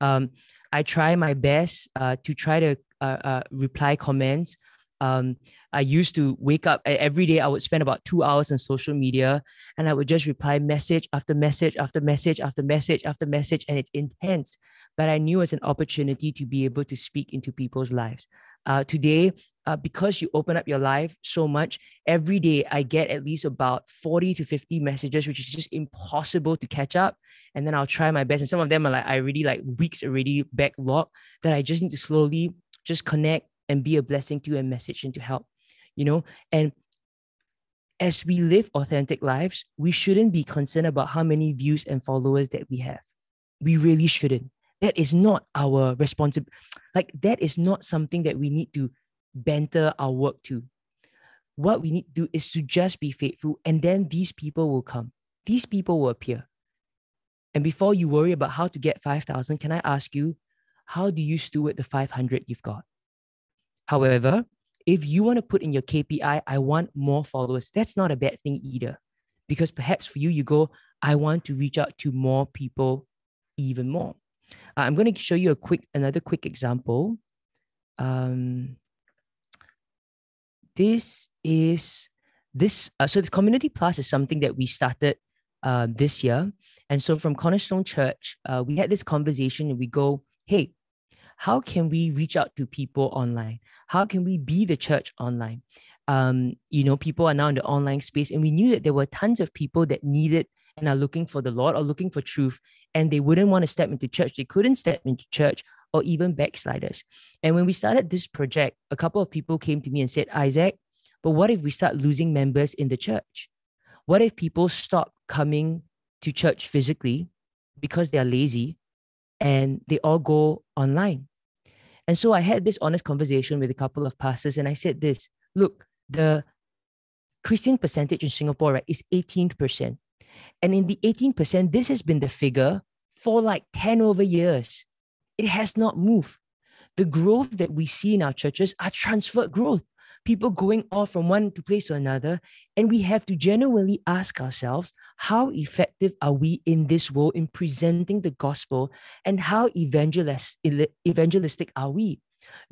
Um, I try my best uh, to try to uh, uh, reply comments. Um, I used to wake up every day. I would spend about two hours on social media, and I would just reply message after message after message after message after message, and it's intense. But I knew it's an opportunity to be able to speak into people's lives. Uh, today, uh, because you open up your life so much, every day I get at least about 40 to 50 messages, which is just impossible to catch up. And then I'll try my best. And some of them are like, I really like weeks already backlog that I just need to slowly just connect and be a blessing to and message and to help, you know? And as we live authentic lives, we shouldn't be concerned about how many views and followers that we have. We really shouldn't. That is not our responsibility. Like, that is not something that we need to banter our work to. What we need to do is to just be faithful, and then these people will come. These people will appear. And before you worry about how to get 5,000, can I ask you, how do you steward the 500 you've got? However, if you want to put in your KPI, I want more followers, that's not a bad thing either. Because perhaps for you, you go, I want to reach out to more people even more. Uh, I'm going to show you a quick, another quick example. Um, this is this. Uh, so the community plus is something that we started uh, this year, and so from Cornerstone Church, uh, we had this conversation, and we go, hey, how can we reach out to people online? How can we be the church online? Um, you know, people are now in the online space, and we knew that there were tons of people that needed are looking for the Lord or looking for truth, and they wouldn't want to step into church. They couldn't step into church or even backsliders. And when we started this project, a couple of people came to me and said, Isaac, but what if we start losing members in the church? What if people stop coming to church physically because they are lazy and they all go online. And so I had this honest conversation with a couple of pastors, and I said this look, the Christian percentage in Singapore right, is 18%. And in the 18%, this has been the figure for like 10 over years. It has not moved. The growth that we see in our churches are transferred growth people going off from one place to another. And we have to genuinely ask ourselves, how effective are we in this world in presenting the gospel? And how evangelist, evangelistic are we?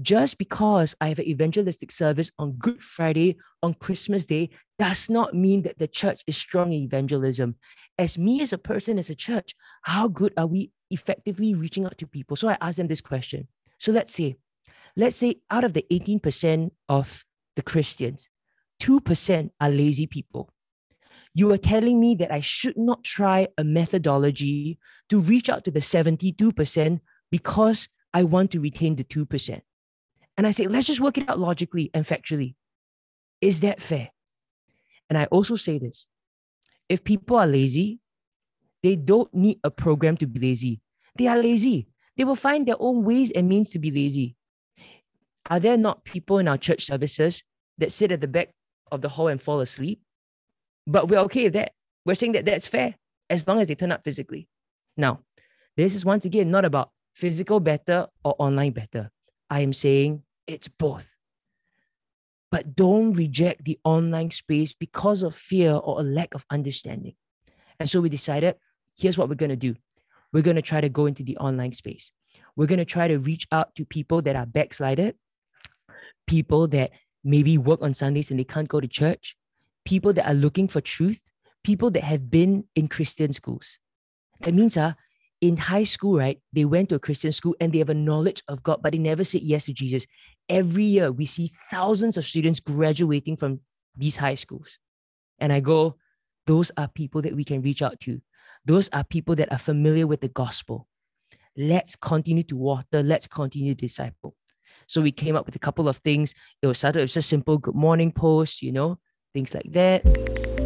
Just because I have an evangelistic service on Good Friday, on Christmas Day, does not mean that the church is strong in evangelism. As me, as a person, as a church, how good are we effectively reaching out to people? So I ask them this question. So let's say, let's say out of the 18% of the Christians. 2% are lazy people. You are telling me that I should not try a methodology to reach out to the 72% because I want to retain the 2%. And I say, let's just work it out logically and factually. Is that fair? And I also say this if people are lazy, they don't need a program to be lazy. They are lazy. They will find their own ways and means to be lazy. Are there not people in our church services that sit at the back of the hall and fall asleep? But we're okay with that. We're saying that that's fair as long as they turn up physically. Now, this is once again not about physical better or online better. I am saying it's both. But don't reject the online space because of fear or a lack of understanding. And so we decided here's what we're going to do we're going to try to go into the online space. We're going to try to reach out to people that are backslided, people that maybe work on Sundays and they can't go to church, people that are looking for truth, people that have been in Christian schools. That means uh, in high school, right, they went to a Christian school and they have a knowledge of God, but they never said yes to Jesus. Every year, we see thousands of students graduating from these high schools. And I go, those are people that we can reach out to. Those are people that are familiar with the gospel. Let's continue to water, let's continue to disciple. So we came up with a couple of things. It was started with just a simple good morning post, you know, things like that.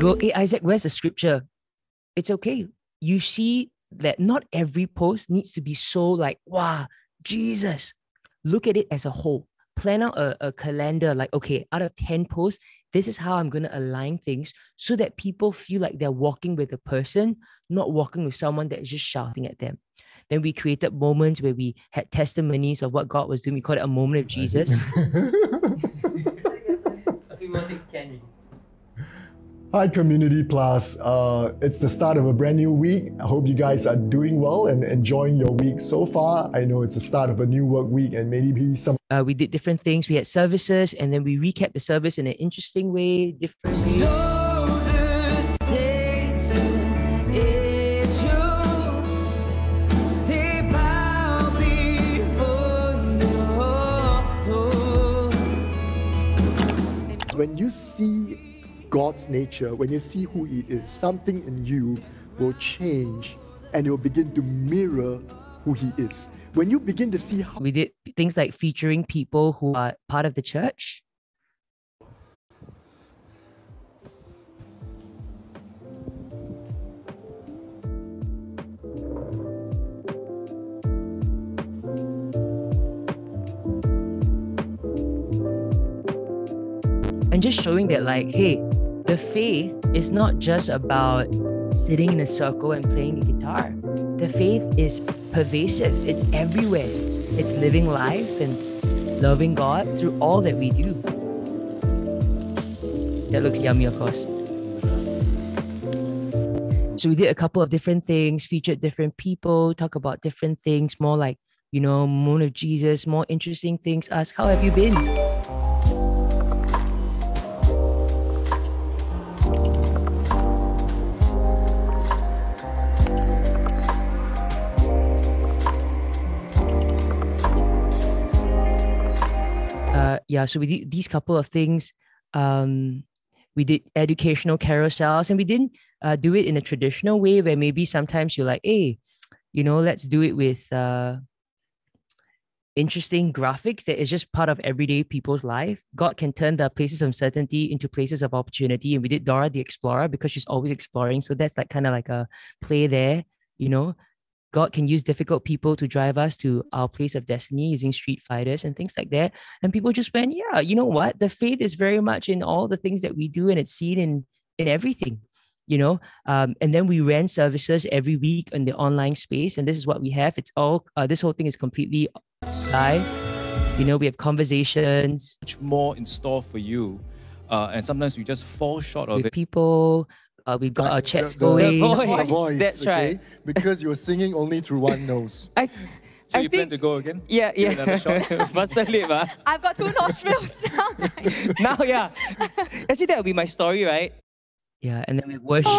Go, hey, Isaac, where's the scripture? It's okay. You see that not every post needs to be so like, wow, Jesus. Look at it as a whole plan out a, a calendar like, okay, out of 10 posts, this is how I'm going to align things so that people feel like they're walking with a person, not walking with someone that is just shouting at them. Then we created moments where we had testimonies of what God was doing. We called it a moment of Jesus. Hi, Community Plus. Uh, it's the start of a brand new week. I hope you guys are doing well and enjoying your week so far. I know it's the start of a new work week and maybe some. Uh, we did different things. We had services and then we recapped the service in an interesting way, different way. When you see God's nature, when you see who He is, something in you will change and it will begin to mirror who He is. When you begin to see how. We did things like featuring people who are part of the church. and just showing that like hey the faith is not just about sitting in a circle and playing the guitar. The faith is pervasive, it's everywhere. It's living life and loving God through all that we do. That looks yummy, of course. So we did a couple of different things, featured different people, talk about different things, more like, you know, moon of Jesus, more interesting things. Ask, how have you been? Yeah, so we did these couple of things. Um, we did educational carousels, and we didn't uh, do it in a traditional way where maybe sometimes you're like, hey, you know, let's do it with uh, interesting graphics that is just part of everyday people's life. God can turn the places of uncertainty into places of opportunity. And we did Dora the Explorer because she's always exploring. So that's like kind of like a play there, you know. God can use difficult people to drive us to our place of destiny using street fighters and things like that. And people just went, yeah, you know what? The faith is very much in all the things that we do, and it's seen in in everything, you know. Um, and then we ran services every week in the online space, and this is what we have. It's all uh, this whole thing is completely live. You know, we have conversations. Much more in store for you. Uh, and sometimes we just fall short of with it. people uh, we've got our chats the, going. The voice. voice. That's okay? right. Because you're singing only through one nose. I, So I you think, plan to go again? Yeah, Give yeah. another shot? Faster lip, ah. I've got two nostrils now. Now, yeah. Actually, that will be my story, right? Yeah, and then we worship,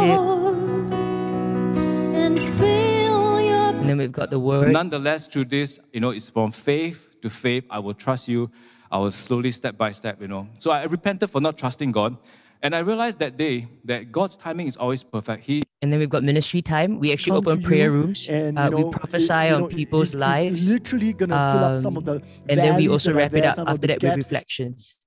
and feel your and then we've got the word. Nonetheless, through this, you know, it's from faith to faith. I will trust you. I will slowly, step by step, you know. So I repented for not trusting God. And I realized that day that God's timing is always perfect. He And then we've got ministry time. We actually open prayer rooms. and uh, you know, we prophesy it- you on know, people's it's- it's lives. literally gonna fill up some of the Um, and then we also that are wrap it up after that with gaps reflections.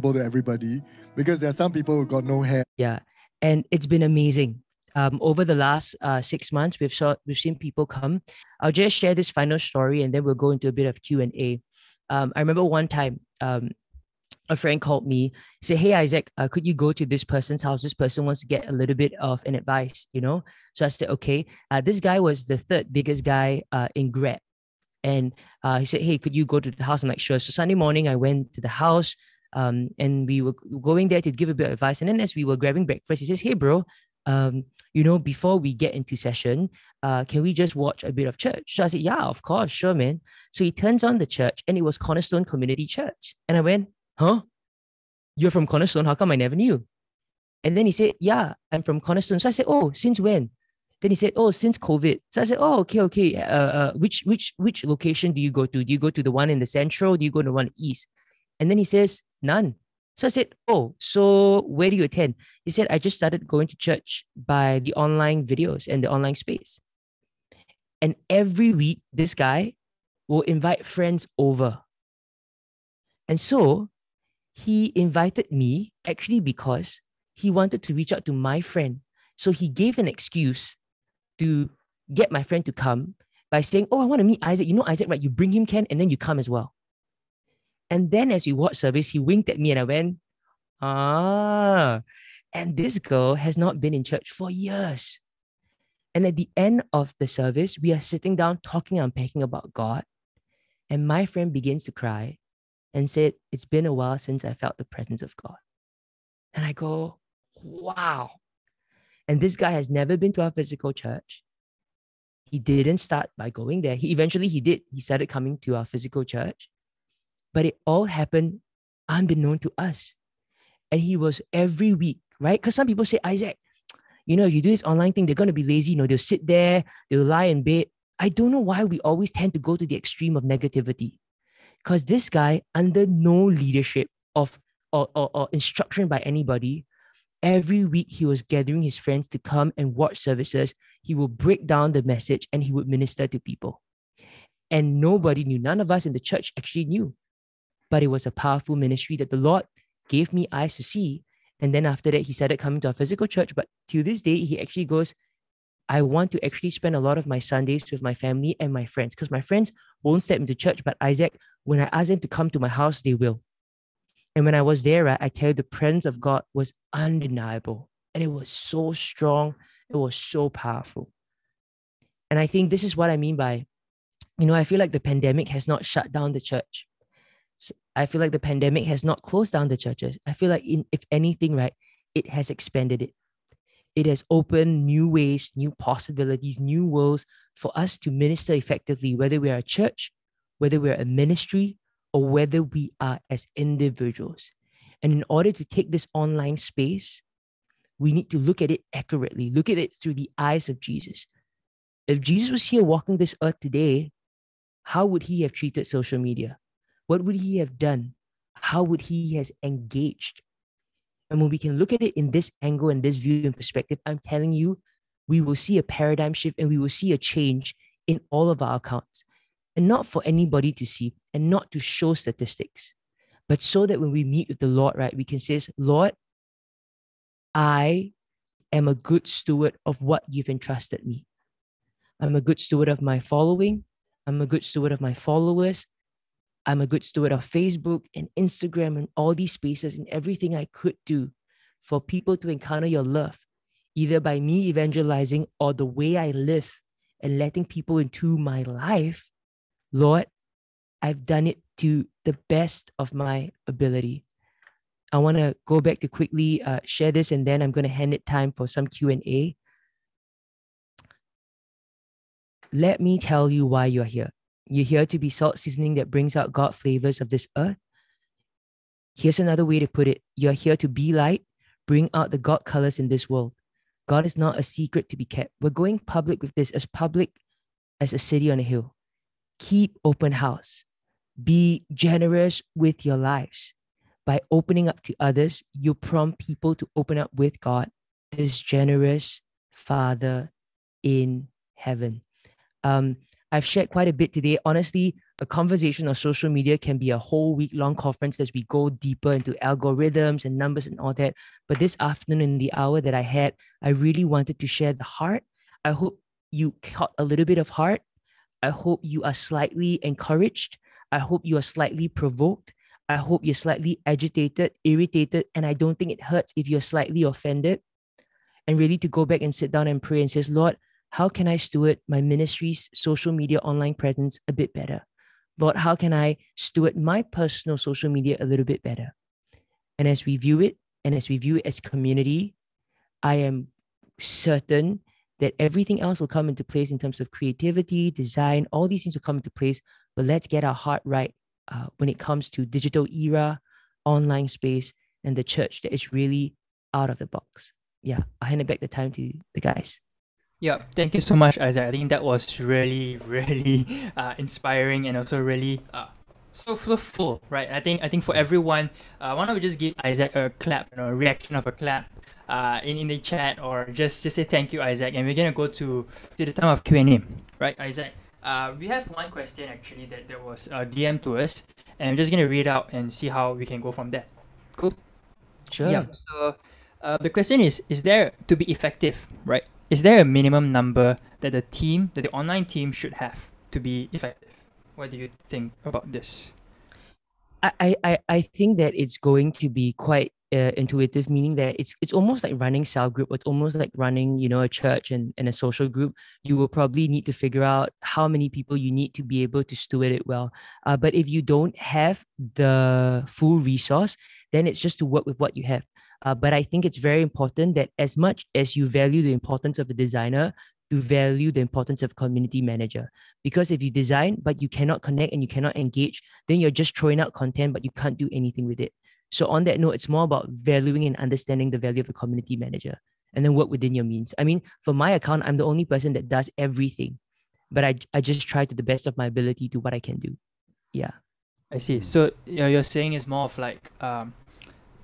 to everybody because there are some people who got no hair. Yeah, and it's been amazing. Um, over the last uh, six months, we've saw we've seen people come. I'll just share this final story, and then we'll go into a bit of Q and A. Um, I remember one time, um, a friend called me, say, "Hey Isaac, uh, could you go to this person's house? This person wants to get a little bit of an advice, you know." So I said, "Okay." Uh, this guy was the third biggest guy uh, in Grab, and uh, he said, "Hey, could you go to the house?" I'm like, "Sure." So Sunday morning, I went to the house, um, and we were going there to give a bit of advice. And then as we were grabbing breakfast, he says, "Hey, bro." Um, you know, before we get into session, uh, can we just watch a bit of church? So I said, yeah, of course, sure, man. So he turns on the church and it was Cornerstone Community Church. And I went, huh? You're from Cornerstone? How come I never knew? And then he said, yeah, I'm from Cornerstone. So I said, oh, since when? Then he said, oh, since COVID. So I said, oh, okay, okay. Uh, uh, which which which location do you go to? Do you go to the one in the central? Do you go to the one east? And then he says, none. So I said, Oh, so where do you attend? He said, I just started going to church by the online videos and the online space. And every week, this guy will invite friends over. And so he invited me actually because he wanted to reach out to my friend. So he gave an excuse to get my friend to come by saying, Oh, I want to meet Isaac. You know Isaac, right? You bring him, Ken, and then you come as well. And then as we watched service, he winked at me and I went, Ah. And this girl has not been in church for years. And at the end of the service, we are sitting down talking, and unpacking about God. And my friend begins to cry and said, It's been a while since I felt the presence of God. And I go, Wow. And this guy has never been to a physical church. He didn't start by going there. He eventually he did. He started coming to our physical church. But it all happened unbeknown to us. And he was every week, right? Because some people say, Isaac, you know, if you do this online thing, they're going to be lazy. You know, they'll sit there, they'll lie in bed. I don't know why we always tend to go to the extreme of negativity. Because this guy, under no leadership of or, or, or instruction by anybody, every week he was gathering his friends to come and watch services. He would break down the message and he would minister to people. And nobody knew, none of us in the church actually knew. But it was a powerful ministry that the Lord gave me eyes to see. And then after that, he started coming to our physical church. But to this day, he actually goes, I want to actually spend a lot of my Sundays with my family and my friends because my friends won't step into church. But Isaac, when I ask them to come to my house, they will. And when I was there, right, I tell you, the presence of God was undeniable. And it was so strong. It was so powerful. And I think this is what I mean by, you know, I feel like the pandemic has not shut down the church. I feel like the pandemic has not closed down the churches. I feel like, in, if anything, right, it has expanded it. It has opened new ways, new possibilities, new worlds for us to minister effectively, whether we are a church, whether we're a ministry, or whether we are as individuals. And in order to take this online space, we need to look at it accurately, look at it through the eyes of Jesus. If Jesus was here walking this earth today, how would he have treated social media? What would he have done? How would he has engaged? And when we can look at it in this angle and this view and perspective, I'm telling you, we will see a paradigm shift and we will see a change in all of our accounts. And not for anybody to see and not to show statistics, but so that when we meet with the Lord, right, we can say, Lord, I am a good steward of what you've entrusted me. I'm a good steward of my following. I'm a good steward of my followers. I'm a good steward of Facebook and Instagram and all these spaces and everything I could do for people to encounter your love, either by me evangelizing or the way I live and letting people into my life. Lord, I've done it to the best of my ability. I want to go back to quickly uh, share this, and then I'm going to hand it time for some Q and A. Let me tell you why you're here. You're here to be salt seasoning that brings out God flavors of this earth. Here's another way to put it you're here to be light, bring out the God colors in this world. God is not a secret to be kept. We're going public with this, as public as a city on a hill. Keep open house. Be generous with your lives. By opening up to others, you prompt people to open up with God, this generous Father in heaven. Um, I've shared quite a bit today. Honestly, a conversation on social media can be a whole week long conference as we go deeper into algorithms and numbers and all that. But this afternoon, in the hour that I had, I really wanted to share the heart. I hope you caught a little bit of heart. I hope you are slightly encouraged. I hope you are slightly provoked. I hope you're slightly agitated, irritated, and I don't think it hurts if you're slightly offended. And really to go back and sit down and pray and says, Lord, how can I steward my ministry's social media online presence a bit better? Lord, how can I steward my personal social media a little bit better? And as we view it, and as we view it as community, I am certain that everything else will come into place in terms of creativity, design, all these things will come into place. But let's get our heart right uh, when it comes to digital era, online space, and the church that is really out of the box. Yeah, I'll hand it back the time to the guys. Yeah, thank you so much, Isaac. I think that was really, really uh, inspiring and also really uh, so, so full, right? I think I think for everyone, uh, why don't we just give Isaac a clap, you know, a reaction of a clap uh, in, in the chat or just, just say thank you, Isaac. And we're going to go to, to the time of Q&A, right, Isaac? Uh, we have one question actually that there was uh, DM to us, and I'm just going to read out and see how we can go from there. Cool? Sure. Yeah. So uh, the question is, is there, to be effective, right? Is there a minimum number that the team, that the online team should have to be effective? What do you think about this? I, I, I think that it's going to be quite uh, intuitive, meaning that it's it's almost like running cell group. It's almost like running, you know, a church and, and a social group. You will probably need to figure out how many people you need to be able to steward it well. Uh, but if you don't have the full resource, then it's just to work with what you have. Uh, but I think it's very important that as much as you value the importance of a designer, you value the importance of community manager. Because if you design but you cannot connect and you cannot engage then you're just throwing out content but you can't do anything with it. So on that note it's more about valuing and understanding the value of a community manager and then work within your means. I mean for my account i'm the only person that does everything but i, I just try to the best of my ability to what i can do. Yeah. I see. So you're you're saying is more of like um,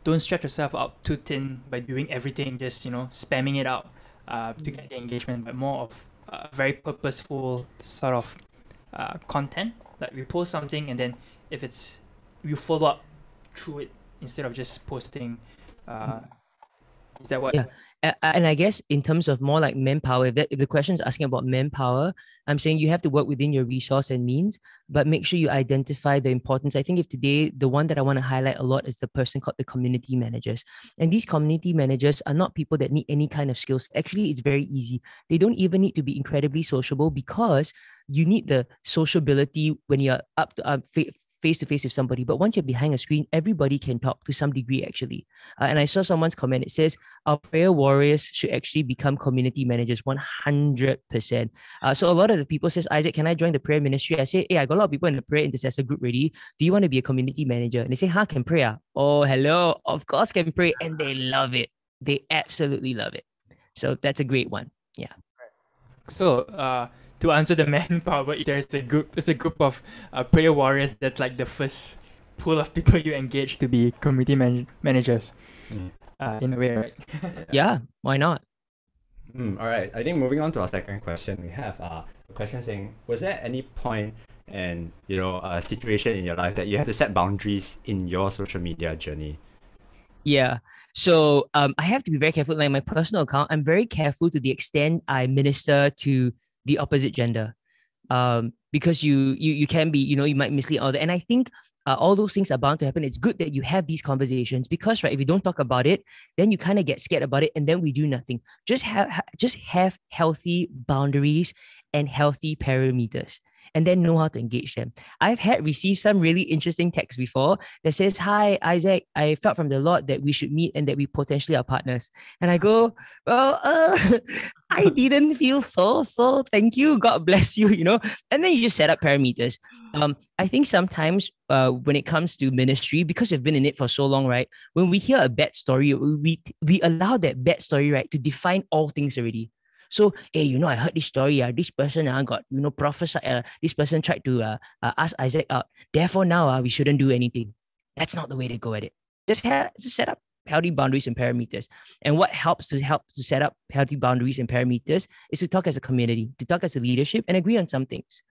don't stretch yourself out too thin by doing everything, just you know, spamming it out uh, to get the engagement, but more of uh, very purposeful sort of uh, content. Like we post something and then if it's you follow up through it instead of just posting. Uh, is that what? Yeah. And I guess in terms of more like manpower, if that if the question is asking about manpower, I'm saying you have to work within your resource and means, but make sure you identify the importance. I think if today the one that I want to highlight a lot is the person called the community managers. And these community managers are not people that need any kind of skills. Actually, it's very easy. They don't even need to be incredibly sociable because you need the sociability when you're up to uh, face to face with somebody. But once you're behind a screen, everybody can talk to some degree, actually. Uh, and I saw someone's comment. It says, Our prayer warriors should actually become community managers 100%. Uh, so a lot of the people says, Isaac, can I join the prayer ministry? I say, Hey, I got a lot of people in the prayer intercessor group ready. Do you want to be a community manager? And they say, How can pray? Ah? Oh, hello. Of course, can pray. And they love it. They absolutely love it. So that's a great one. Yeah. So, uh, to answer the manpower, there's a group, it's a group of uh, prayer warriors. That's like the first pool of people you engage to be community man- managers. Mm. Uh, in a way, right? Yeah. Why not? Mm, all right. I think moving on to our second question, we have uh, a question saying, was there any point and you know a situation in your life that you had to set boundaries in your social media journey? Yeah. So um, I have to be very careful. Like my personal account, I'm very careful to the extent I minister to the opposite gender, um, because you you you can be, you know, you might mislead other. And I think uh, all those things are bound to happen. It's good that you have these conversations because, right, if you don't talk about it, then you kind of get scared about it, and then we do nothing. Just have ha- just have healthy boundaries and healthy parameters and then know how to engage them. I've had received some really interesting texts before that says, Hi, Isaac, I felt from the Lord that we should meet and that we potentially are partners. And I go, Well, uh, I didn't feel so. So thank you. God bless you, you know. And then you just set up parameters. Um, I think sometimes uh, when it comes to ministry, because you've been in it for so long, right? When we hear a bad story, we we allow that bad story, right, to define all things already. So, hey, you know, I heard this story. Uh, this person uh, got, you know, prophesied. Uh, this person tried to uh, uh, ask Isaac out. Therefore, now uh, we shouldn't do anything. That's not the way to go at it. Just, ha- just set up healthy boundaries and parameters. And what helps to help to set up healthy boundaries and parameters is to talk as a community, to talk as a leadership, and agree on some things,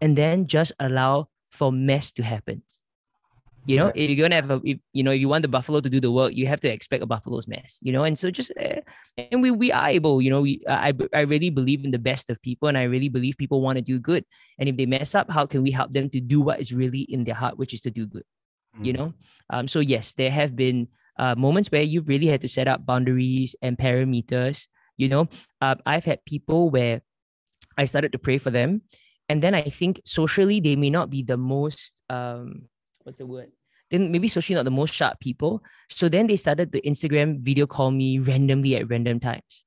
and then just allow for mess to happen. You know, if you're gonna have a, if, you know, if you want the buffalo to do the work, you have to expect a buffalo's mess. You know, and so just, uh, and we we are able. You know, we I I really believe in the best of people, and I really believe people want to do good. And if they mess up, how can we help them to do what is really in their heart, which is to do good? Mm. You know, um. So yes, there have been uh, moments where you really had to set up boundaries and parameters. You know, um, I've had people where I started to pray for them, and then I think socially they may not be the most um what's the word? Then maybe socially not the most sharp people. So then they started to Instagram video call me randomly at random times.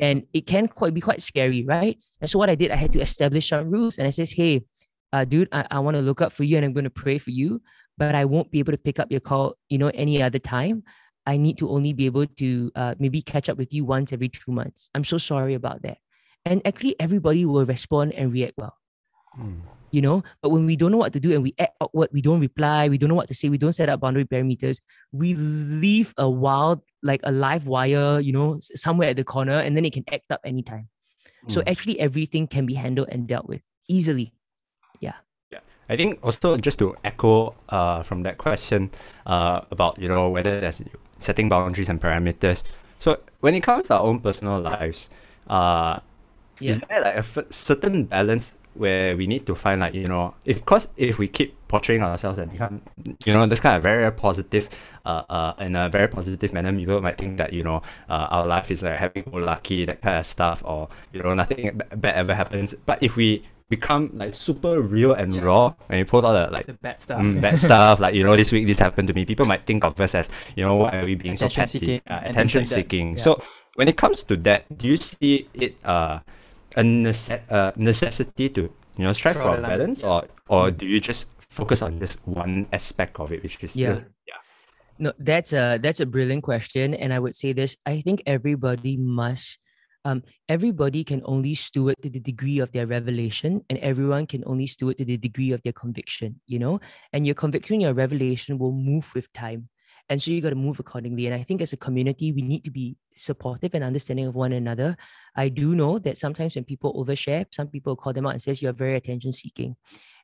And it can quite be quite scary, right? And so what I did, I had to establish some rules. And I says, hey, uh, dude, I, I want to look up for you and I'm going to pray for you, but I won't be able to pick up your call, you know, any other time. I need to only be able to uh, maybe catch up with you once every two months. I'm so sorry about that. And actually, everybody will respond and react well Mm. You know but when we don't know what to do and we act awkward we don't reply we don't know what to say we don't set up boundary parameters we leave a wild like a live wire you know somewhere at the corner and then it can act up anytime so Mm. actually everything can be handled and dealt with easily Yeah. Yeah. I think also just to echo uh, from that question uh, about you know whether there's setting boundaries and parameters. So when it comes to our own personal lives, uh, Yeah. is there like a f- certain balance where we need to find like you know if cause if we keep portraying ourselves and become you know this kind of very, very positive uh, uh in a very positive manner people might think that you know uh, our life is like having lucky that kind of stuff or you know nothing bad ever happens. But if we become like super real and yeah. raw and you post all the like the bad stuff. mm, bad stuff like you know this week this happened to me people might think of us as you know why are we being attention so petty? seeking, uh, attention like seeking. Yeah. so when it comes to that do you see it uh a nece- uh, necessity to you know strive for a balance or or do you just focus on just one aspect of it which is yeah. still, yeah. No that's a that's a brilliant question and i would say this i think everybody must um, everybody can only steward to the degree of their revelation, and everyone can only steward to the degree of their conviction, you know? And your conviction, your revelation will move with time. And so you got to move accordingly. And I think as a community, we need to be supportive and understanding of one another. I do know that sometimes when people overshare, some people call them out and says you're very attention seeking.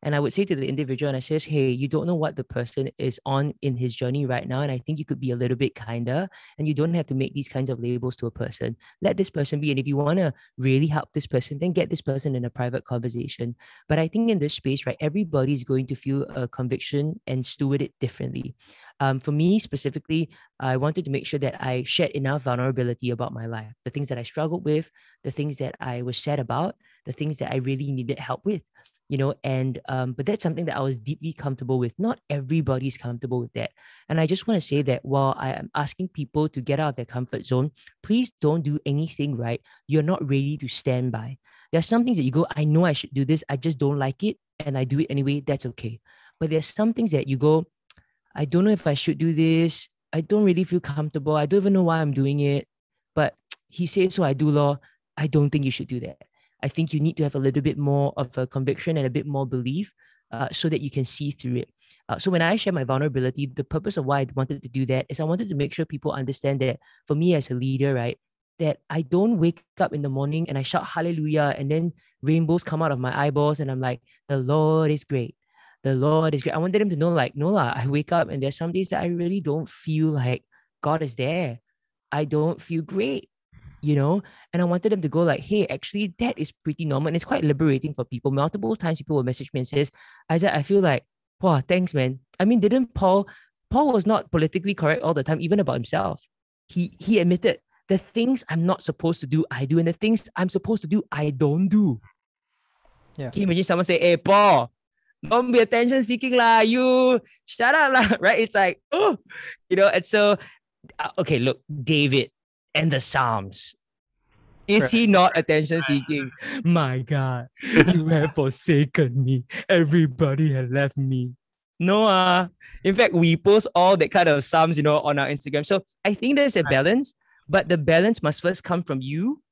And I would say to the individual, and I says, hey, you don't know what the person is on in his journey right now. And I think you could be a little bit kinder and you don't have to make these kinds of labels to a person. Let this person be. And if you want to really help this person, then get this person in a private conversation. But I think in this space, right, everybody's going to feel a conviction and steward it differently. Um, for me specifically, I wanted to make sure that I shared enough vulnerability about my life, the things that I struggled with, the things that I was sad about, the things that I really needed help with you know and um, but that's something that i was deeply comfortable with. Not everybody's comfortable with that. And i just want to say that while i am asking people to get out of their comfort zone please don't do anything right. You're not ready to stand by. There's some things that you go i know i should do this. I just don't like it and i do it anyway. That's okay. But there's some things that you go i don't know if i should do this. I don't really feel comfortable. I don't even know why i'm doing it but he says so i do law. I don't think you should do that I think you need to have a little bit more of a conviction and a bit more belief uh, so that you can see through it. Uh, so when I share my vulnerability, the purpose of why I wanted to do that is I wanted to make sure people understand that for me as a leader, right, that I don't wake up in the morning and I shout hallelujah and then rainbows come out of my eyeballs and I'm like, the Lord is great. The Lord is great. I wanted them to know, like, no, I wake up and there's some days that I really don't feel like God is there. I don't feel great you know and i wanted them to go like hey actually that is pretty normal and it's quite liberating for people. Multiple times people will message me and says isaac i feel like wow thanks man. I mean didn't paul paul was not politically correct all the time even about himself. He he admitted the things i'm not supposed to do i do and the things i'm supposed to do i don't do. Yeah. Can you imagine someone say hey paul don't be attention seeking lah you shut up lah right? It's like oh you know? And so uh, okay look david and the Psalms. Is he not attention seeking? My God, you have forsaken me. Everybody has left me. No, uh, in fact, we post all that kind of Psalms, you know, on our Instagram. So I think there's a balance, but the balance must first come from you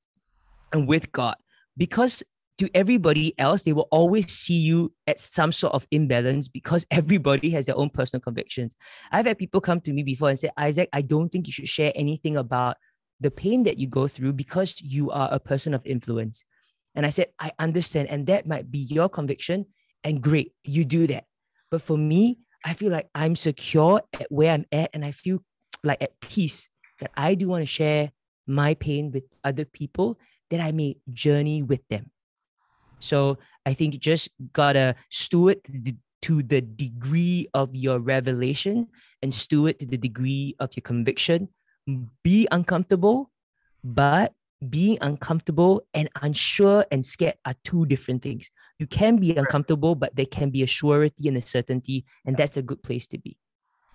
and with God. Because to everybody else, they will always see you at some sort of imbalance because everybody has their own personal convictions. I've had people come to me before and say, Isaac, I don't think you should share anything about the pain that you go through because you are a person of influence. And I said, I understand. And that might be your conviction. And great, you do that. But for me, I feel like I'm secure at where I'm at. And I feel like at peace that I do want to share my pain with other people that I may journey with them. So I think you just gotta steward to the degree of your revelation and steward to the degree of your conviction be uncomfortable, but being uncomfortable and unsure and scared are two different things. You can be uncomfortable, but there can be a surety and a certainty, and that's a good place to be.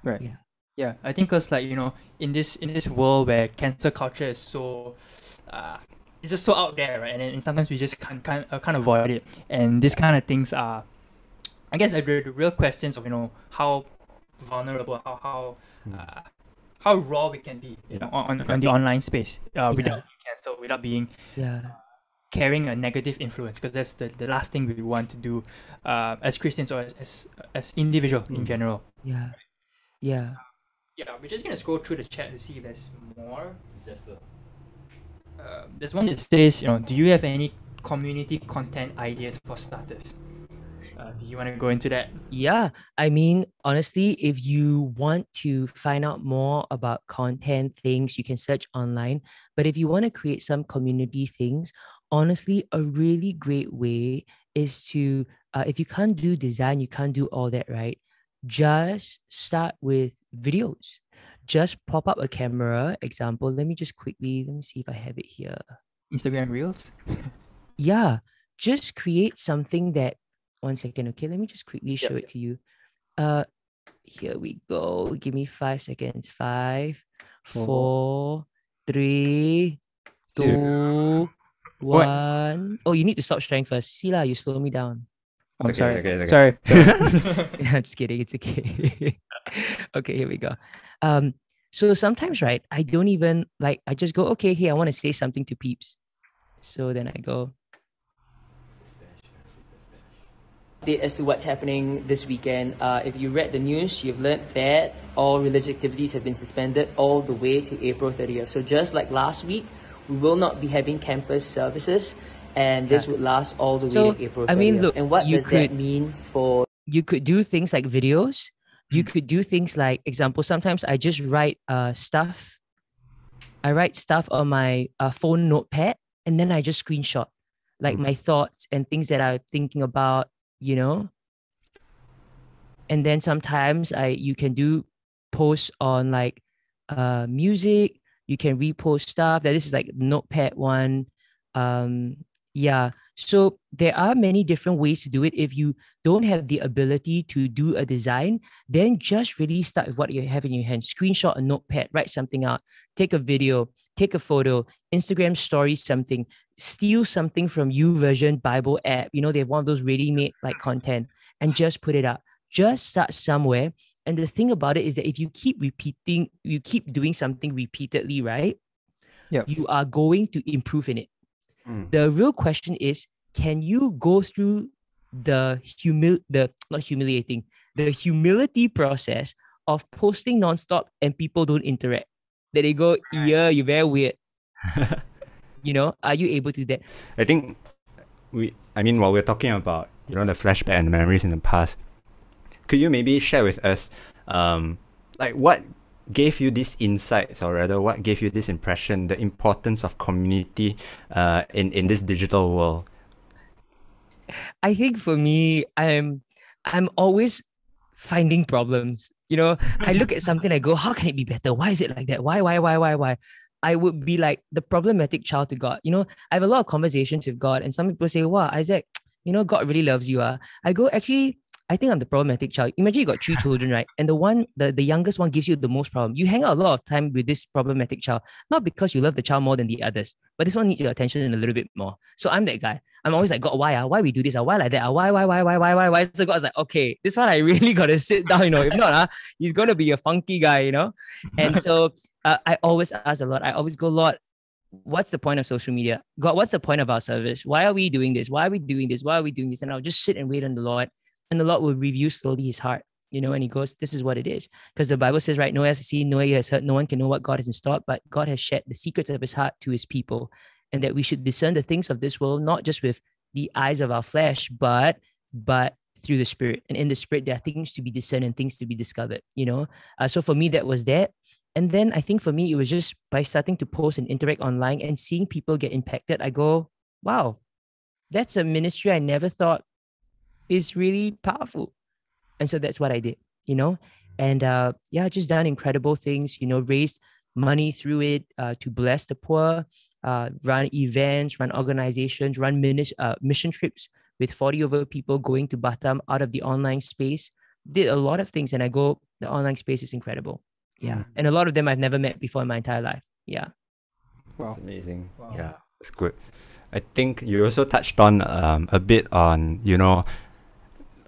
Right. Yeah. Yeah. I think because like you know, in this in this world where cancel culture is so, uh, it's just so out there, right? And, and sometimes we just can't can't, uh, can't avoid it. And these kind of things are, I guess, the, the real questions of you know how vulnerable, how how. Hmm. Uh, how raw we can be you know, on, on the online space uh, without being cancelled, without being yeah. carrying a negative influence because that's the, the last thing we want to do uh, as Christians or as as, as individual mm. in general. Yeah. Yeah. Yeah, we're just gonna scroll through the chat to see if there's more. Uh, there's one that says, you know, do you have any community content ideas for starters? Uh, do you want to go into that? Yeah, I mean, honestly, if you want to find out more about content things, you can search online. But if you want to create some community things, honestly, a really great way is to, uh, if you can't do design, you can't do all that, right? Just start with videos. Just pop up a camera. Example, let me just quickly, let me see if I have it here. Instagram Reels. Yeah, just create something that one second, okay? Let me just quickly show it to you. Uh here we go. Give me five seconds. Five, four, three, two, one. Oh, you need to stop sharing first. See lah, you slow me down. I'm Okay, sorry. okay, okay. Sorry. I'm just kidding. It's okay. okay, here we go. Um, so sometimes, right, I don't even like I just go, okay, hey, I want to say something to peeps. So then I go. Update as to what's happening this weekend. Uh, if you read the news, you've learned that all religious activities have been suspended all the way to April 30th. So just like last week, we will not be having campus services, and this Yeah. would last all the So, way to April 30th. I mean, look, and what you does that could- mean for? You could do things like videos. You Mm. could do things like, example, sometimes I just write uh stuff. I write stuff on my uh, phone notepad, and then I just screenshot, like my thoughts and things that I'm thinking about. You know. And then sometimes I you can do posts on like uh music. You can repost stuff. That this is like notepad one. Um, yeah. So there are many different ways to do it. If you don't have the ability to do a design, then just really start with what you have in your hand. Screenshot a notepad, write something out, take a video, take a photo, Instagram story something, steal something from YouVersion Bible app. You know, they have one of those ready-made like content and just put it up. Just start somewhere. And the thing about it is that if you keep repeating, you keep doing something repeatedly, right? Yep. You are going to improve in it. Mm. The real question is, can you go through the humil the not humiliating, the humility process of posting nonstop and people don't interact? That they go, yeah, you're very weird. you know, are you able to do that? I think we, I mean, while we're talking about, you know, the flashback and the memories in the past, could you maybe share with us, um, like what gave you these insights, or rather, what gave you this impression, the importance of community, uh, in in this digital world? I think for me, I'm I'm always finding problems. You know, I look at something, I go, how can it be better? Why is it like that? Why, why, why, why, why? I would be like the problematic child to God. You know, I have a lot of conversations with God, and some people say, Wow, Isaac, you know, God really loves you. Uh. I go, actually, I think I'm the problematic child. Imagine you got three children, right? And the one, the, the youngest one gives you the most problem. You hang out a lot of time with this problematic child, not because you love the child more than the others, but this one needs your attention a little bit more. So I'm that guy. I'm always like, God, why? Uh? Why we do this? Uh? Why like that? Uh? Why, why, why, why, why, why, why? So God's like, okay, this one I really gotta sit down, you know. If not, uh, he's gonna be a funky guy, you know. And so uh, I always ask a lot. I always go, Lord, what's the point of social media? God, what's the point of our service? Why are we doing this? Why are we doing this? Why are we doing this? And I'll just sit and wait on the Lord, and the Lord will review slowly his heart, you know, and he goes, This is what it is. Because the Bible says, right, no has seen, no has heard, no one can know what God has in store, but God has shared the secrets of his heart to his people, and that we should discern the things of this world, not just with the eyes of our flesh, but but through the spirit. And in the spirit, there are things to be discerned and things to be discovered, you know. Uh, so for me, that was that. And then I think for me, it was just by starting to post and interact online and seeing people get impacted, I go, wow, that's a ministry I never thought is really powerful. And so that's what I did, you know? And uh, yeah, just done incredible things, you know, raised money through it uh, to bless the poor, uh, run events, run organizations, run minis- uh, mission trips with 40 over people going to Batam out of the online space. Did a lot of things. And I go, the online space is incredible. Yeah. And a lot of them I've never met before in my entire life. Yeah. It's amazing. Yeah, it's good. I think you also touched on um, a bit on you know,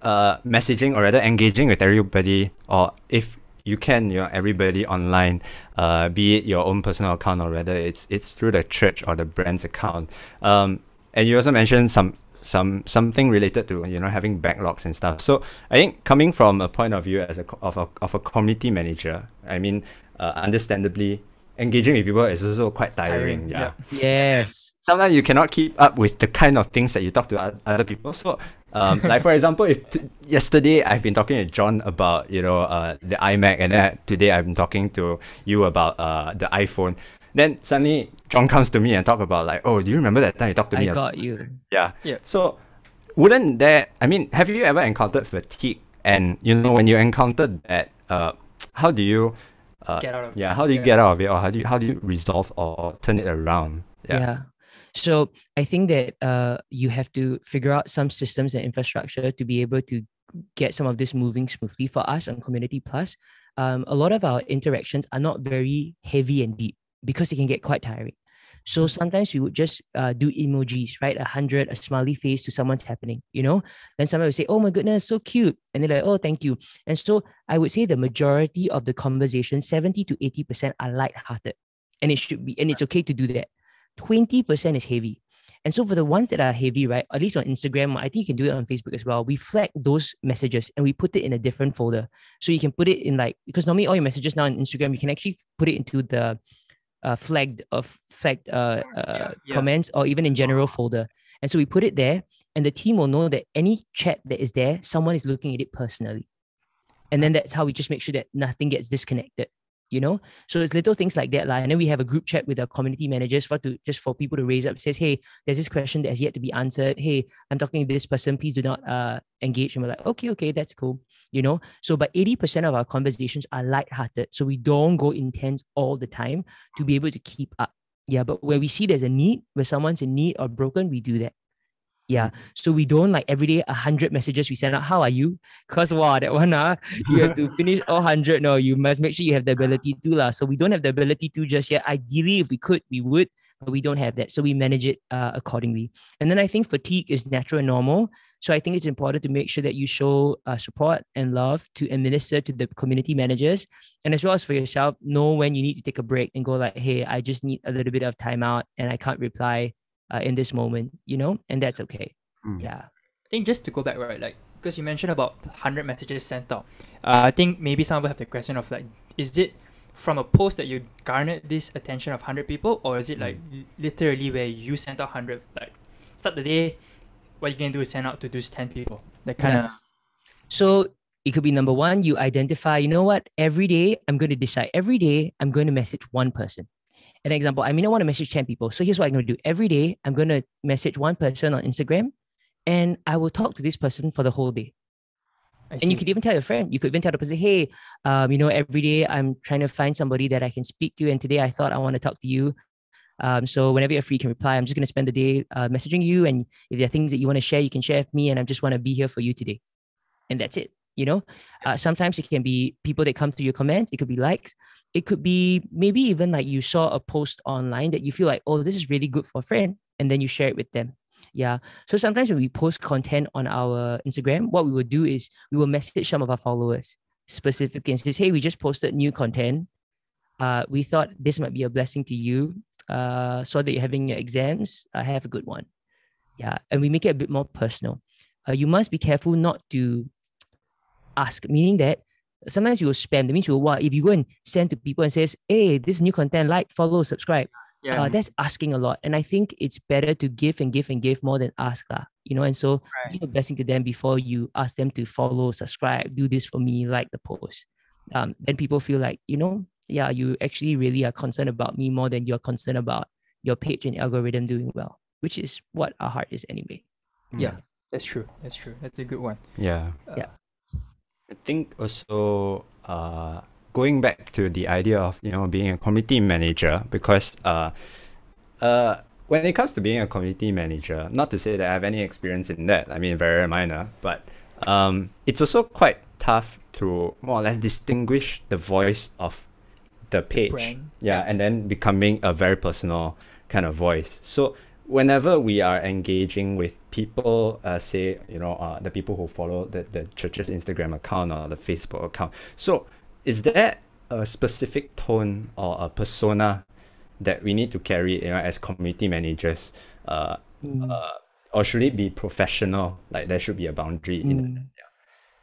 uh, messaging or rather engaging with everybody, or if you can, you know, everybody online, uh, be it your own personal account or whether it's it's through the church or the brand's account. Um, and you also mentioned some some something related to you know having backlogs and stuff. So I think coming from a point of view as a of a of a community manager, I mean, uh, understandably, engaging with people is also quite tiring. tiring, yeah. Yes. sometimes you cannot keep up with the kind of things that you talk to other people. So, um, like for example, if t- yesterday I've been talking to John about you know uh, the iMac, and then today I've been talking to you about uh, the iPhone. Then suddenly John comes to me and talk about like, oh, do you remember that time you talked to I me? I got you. Yeah. Yeah. So, wouldn't that? I mean, have you ever encountered fatigue? And you know, when you encountered that, uh, how do you? Uh, Get out of yeah, how do you yeah. get out of it, or how do you how do you resolve or turn it around? Yeah. So I think that uh, you have to figure out some systems and infrastructure to be able to get some of this moving smoothly for us on Community Plus. Um, a lot of our interactions are not very heavy and deep because it can get quite tiring. So sometimes we would just uh, do emojis, right? A hundred, a smiley face to someone's happening, you know? Then someone would say, Oh my goodness, so cute. And they're like, Oh, thank you. And so I would say the majority of the conversation, 70 to 80% are light-hearted. And it should be, and it's okay to do that. 20% is heavy. And so for the ones that are heavy, right, at least on Instagram, I think you can do it on Facebook as well. We flag those messages and we put it in a different folder. So you can put it in like, because normally all your messages now on Instagram, you can actually put it into the uh, flagged of flagged uh, uh, yeah. comments or even in general folder. And so we put it there and the team will know that any chat that is there, someone is looking at it personally. And then that's how we just make sure that nothing gets disconnected you know? So it's little things like that like, and then we have a group chat with our community managers for to just for people to raise up says hey there's this question that has yet to be answered. Hey i'm talking to this person. Please do not uh engage. And we're like okay okay that's cool you know? So but 80% of our conversations are light-hearted. So we don't go intense all the time to be able to keep up. Yeah but where we see there's a need where someone's in need or broken we do that yeah. So we don't like every day a hundred messages we send out how are you? Because wow that one uh, you have to finish all 100 no you must make sure you have the ability to lah. so we don't have the ability to just yet. Ideally if we could we would but we don't have that. So we manage it uh, accordingly. And then i think fatigue is natural and normal. So i think it's important to make sure that you show uh, support and love to administer to the community managers and as well as for yourself. Know when you need to take a break and go like hey i just need a little bit of time out and i can't reply uh, in this moment you know and that's okay Mm. yeah I think just to go back, right, like because you mentioned about 100 messages sent out, uh, I think maybe some people have the question of like, is it from a post that you garnered this attention of 100 people, or is it like Mm. literally where you sent out 100? Like, start the day, what you can do is send out to those 10 people. That kind of, So it could be number one, you identify, you know what, every day I'm going to decide, every day I'm going to message one person. An example, I may not want to message 10 people. So here's what I'm going to do. Every day I'm going to message one person on Instagram and I will talk to this person for the whole day. And you could even tell your friend, you could even tell the person, hey, um, you know, every day I'm trying to find somebody that I can speak to. And today I thought I want to talk to you. Um, so whenever you're free, you can reply. I'm just going to spend the day uh, messaging you. And if there are things that you want to share, you can share with me. And I just want to be here for you today. And that's it. You know, uh, sometimes it can be people that come to your comments. It could be likes. It could be maybe even like you saw a post online that you feel like, oh, this is really good for a friend. And then you share it with them. Yeah. So sometimes when we post content on our Instagram, what we will do is we will message some of our followers specifically and says, hey, we just posted new content. Uh, we thought this might be a blessing to you. Uh, so that you're having your exams, uh, have a good one. Yeah. And we make it a bit more personal. Uh, you must be careful not to ask, meaning that sometimes you will spam. That means you will what? If you go and send to people and says, hey, this new content, like, follow, subscribe yeah. uh, that's asking a lot. And I think it's better to give and give and give more than ask. lah. You know, and so Right. give a blessing to them before you ask them to follow, subscribe, do this for me, like the post. Um, then people feel like, you know, yeah, you actually really are concerned about me more than you're concerned about your page and algorithm doing well, which is what our heart is anyway. yeah, that's true. That's true. That's a good one. Yeah. Yeah. I think also uh, going back to the idea of you know being a community manager because uh, uh, when it comes to being a community manager, not to say that I have any experience in that. I mean, very minor, but um, it's also quite tough to more or less distinguish the voice of the page. Brand. Yeah, and then becoming a very personal kind of voice. So whenever we are engaging with people, uh, say, you know, uh, the people who follow the, the church's Instagram account or the Facebook account. So is there a specific tone or a persona that we need to carry, you know, as community managers? Uh, uh, or should it be professional? Like there should be a boundary in it. Mm.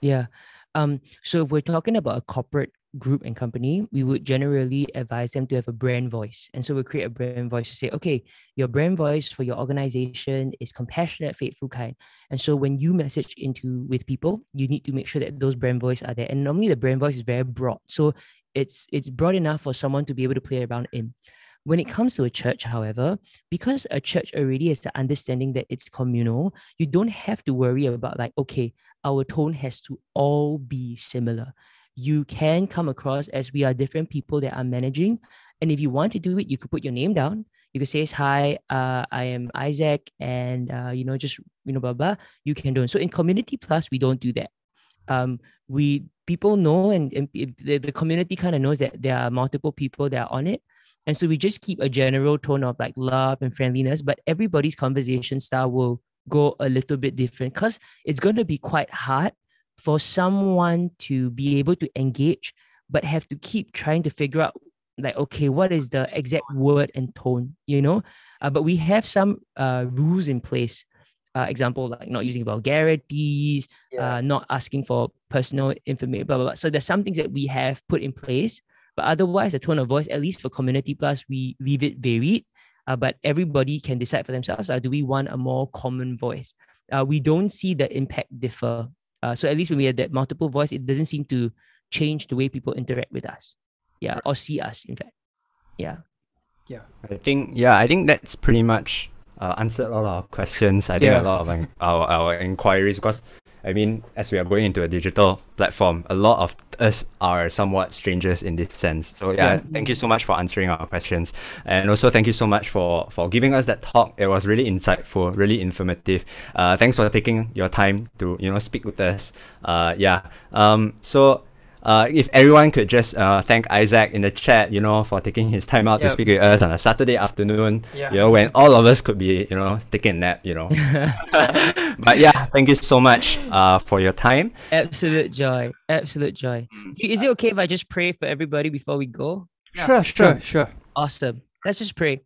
Yeah. Um, so if we're talking about a corporate group and company, we would generally advise them to have a brand voice. And so we create a brand voice to say, okay, your brand voice for your organization is compassionate, faithful, kind. And so when you message into with people, you need to make sure that those brand voice are there. And normally the brand voice is very broad. So it's it's broad enough for someone to be able to play around in. When it comes to a church, however, because a church already has the understanding that it's communal, you don't have to worry about like, okay, our tone has to all be similar. You can come across as we are different people that are managing. And if you want to do it, you could put your name down. You could say, hi, uh, I am Isaac, and uh, you know, just you know, blah blah. You can do it. So in Community Plus, we don't do that. Um, we people know, and, and the, the community kind of knows that there are multiple people that are on it. And so we just keep a general tone of like love and friendliness, but everybody's conversation style will go a little bit different because it's going to be quite hard for someone to be able to engage, but have to keep trying to figure out like, okay, what is the exact word and tone, you know? Uh, but we have some uh, rules in place. Uh, example, like not using vulgarities, Yeah. uh, not asking for personal information, blah, blah, blah. So there's some things that we have put in place but otherwise, the tone of voice, at least for Community Plus, we leave it varied. Uh, but everybody can decide for themselves. Do we want a more common voice? Uh, we don't see the impact differ. Uh, so at least when we have that multiple voice, it doesn't seem to change the way people interact with us. Yeah, or see us. In fact, yeah. Yeah. I think yeah, I think that's pretty much uh, answered all our questions. I think Yeah. a lot of our our inquiries because I mean, as we are going into a digital platform, a lot of us are somewhat strangers in this sense. So yeah, Yeah. thank you so much for answering our questions, and also thank you so much for for giving us that talk. It was really insightful, really informative. Uh, thanks for taking your time to you know speak with us. Uh, yeah. Um. So. Uh, if everyone could just uh, thank Isaac in the chat, you know, for taking his time out to speak with us on a Saturday afternoon, Yeah. you know, when all of us could be, you know, taking a nap, you know. but yeah, thank you so much uh, for your time. Absolute joy. Absolute joy. Is it okay if I just pray for everybody before we go? Sure, Sure, sure. Awesome. Let's just pray.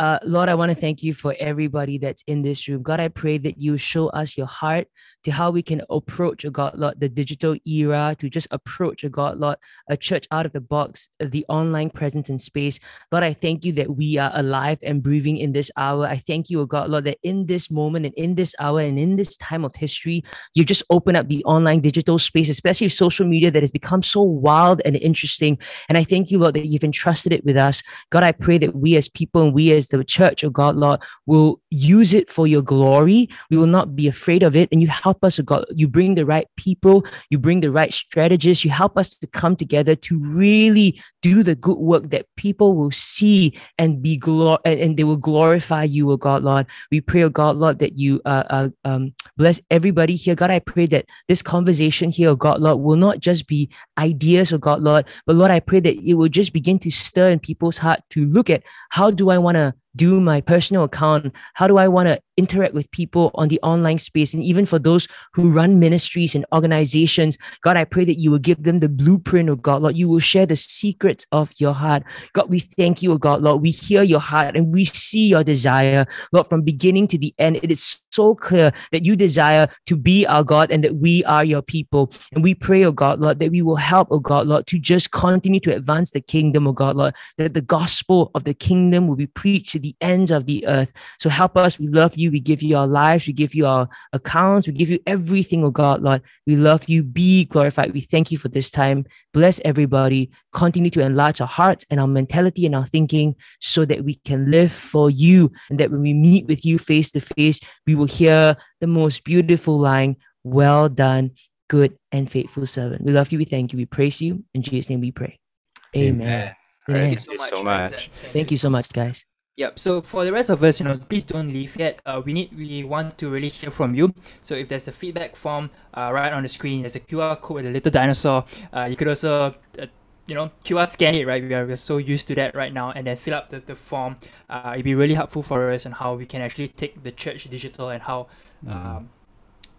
Uh, Lord, I want to thank you for everybody that's in this room. God, I pray that you show us your heart to how we can approach, a God, Lord, the digital era, to just approach, a God, Lord, a church out of the box, the online presence in space. Lord, I thank you that we are alive and breathing in this hour. I thank you, God, Lord, that in this moment and in this hour and in this time of history, you just open up the online digital space, especially social media that has become so wild and interesting. And I thank you, Lord, that you've entrusted it with us. God, I pray that we as people and we as the church, oh God, Lord, will use it for your glory. We will not be afraid of it. And you help us, oh God. You bring the right people, you bring the right strategists, you help us to come together to really do the good work that people will see and be glor and, and they will glorify you, oh God, Lord. We pray, oh God, Lord, that you uh, uh um bless everybody here. God, I pray that this conversation here, oh God, Lord, will not just be ideas, oh God, Lord, but Lord, I pray that it will just begin to stir in people's heart to look at how do I want to do my personal account? How do I want to interact with people on the online space? And even for those who run ministries and organizations, God, I pray that you will give them the blueprint, oh God, Lord. You will share the secrets of your heart. God, we thank you, oh God, Lord. We hear your heart and we see your desire, Lord, from beginning to the end. It is so clear that you desire to be our God and that we are your people. And we pray, oh God, Lord, that we will help, oh God, Lord, to just continue to advance the kingdom, oh God, Lord, that the gospel of the kingdom will be preached to the ends of the earth. So help us. We love you. We give you our lives. We give you our accounts. We give you everything, oh God, Lord. We love you. Be glorified. We thank you for this time. Bless everybody. Continue to enlarge our hearts and our mentality and our thinking so that we can live for you and that when we meet with you face to face, we will hear the most beautiful line, Well done, good and faithful servant. We love you. We thank you. We praise you. In Jesus' name we pray. Amen. Amen. Amen. Thank you so much. Thank you so much, guys. Yep. So for the rest of us, you know, please don't leave yet. Uh, we need, we want to really hear from you. So if there's a feedback form, uh, right on the screen, there's a QR code with a little dinosaur. Uh, you could also, uh, you know, QR scan it, right? We are we're so used to that right now, and then fill up the, the form. Uh, it'd be really helpful for us on how we can actually take the church digital and how, um,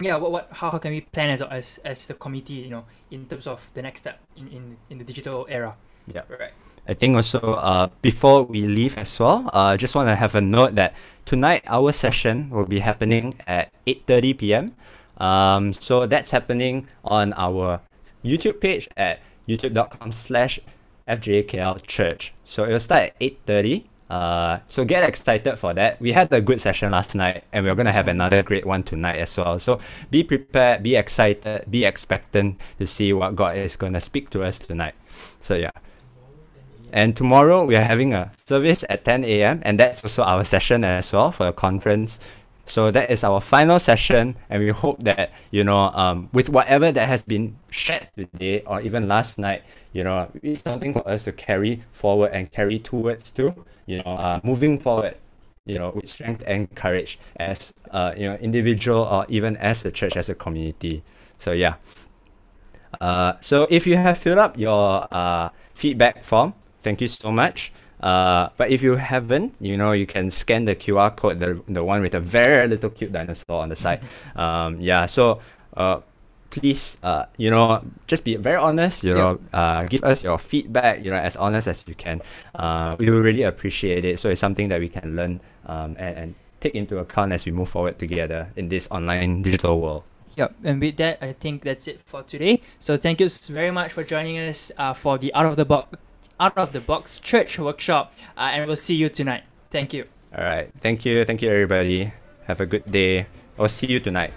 yeah, what, what how, how can we plan as as as the committee, you know, in terms of the next step in in, in the digital era. Yeah. Right. I think also uh, before we leave as well, I uh, just want to have a note that tonight our session will be happening at 8:30 p.m. Um, so that's happening on our YouTube page at youtube.com slash FGAKL Church. So it'll start at 8.30. Uh, so get excited for that. We had a good session last night and we're going to have another great one tonight as well. So be prepared, be excited, be expectant to see what God is going to speak to us tonight. So yeah. And tomorrow we are having a service at 10 a.m. and that's also our session as well for a conference. So that is our final session, and we hope that you know, um, with whatever that has been shared today or even last night, you know, it's something for us to carry forward and carry towards to, you know, uh, moving forward, you know, with strength and courage as uh, you know, individual or even as a church, as a community. So yeah. Uh, so if you have filled up your uh, feedback form, thank you so much. Uh, but if you haven't, you know, you can scan the QR code, the, the one with a very little cute dinosaur on the side. Um, yeah, so uh, please, uh, you know, just be very honest, you know, uh, give us your feedback, you know, as honest as you can. Uh, we will really appreciate it. So it's something that we can learn um, and, and take into account as we move forward together in this online digital world. Yep, and with that, I think that's it for today. So thank you very much for joining us uh, for the Out of the Box out of the box church workshop uh, and we'll see you tonight. Thank you. All right. Thank you. Thank you everybody. Have a good day. I'll see you tonight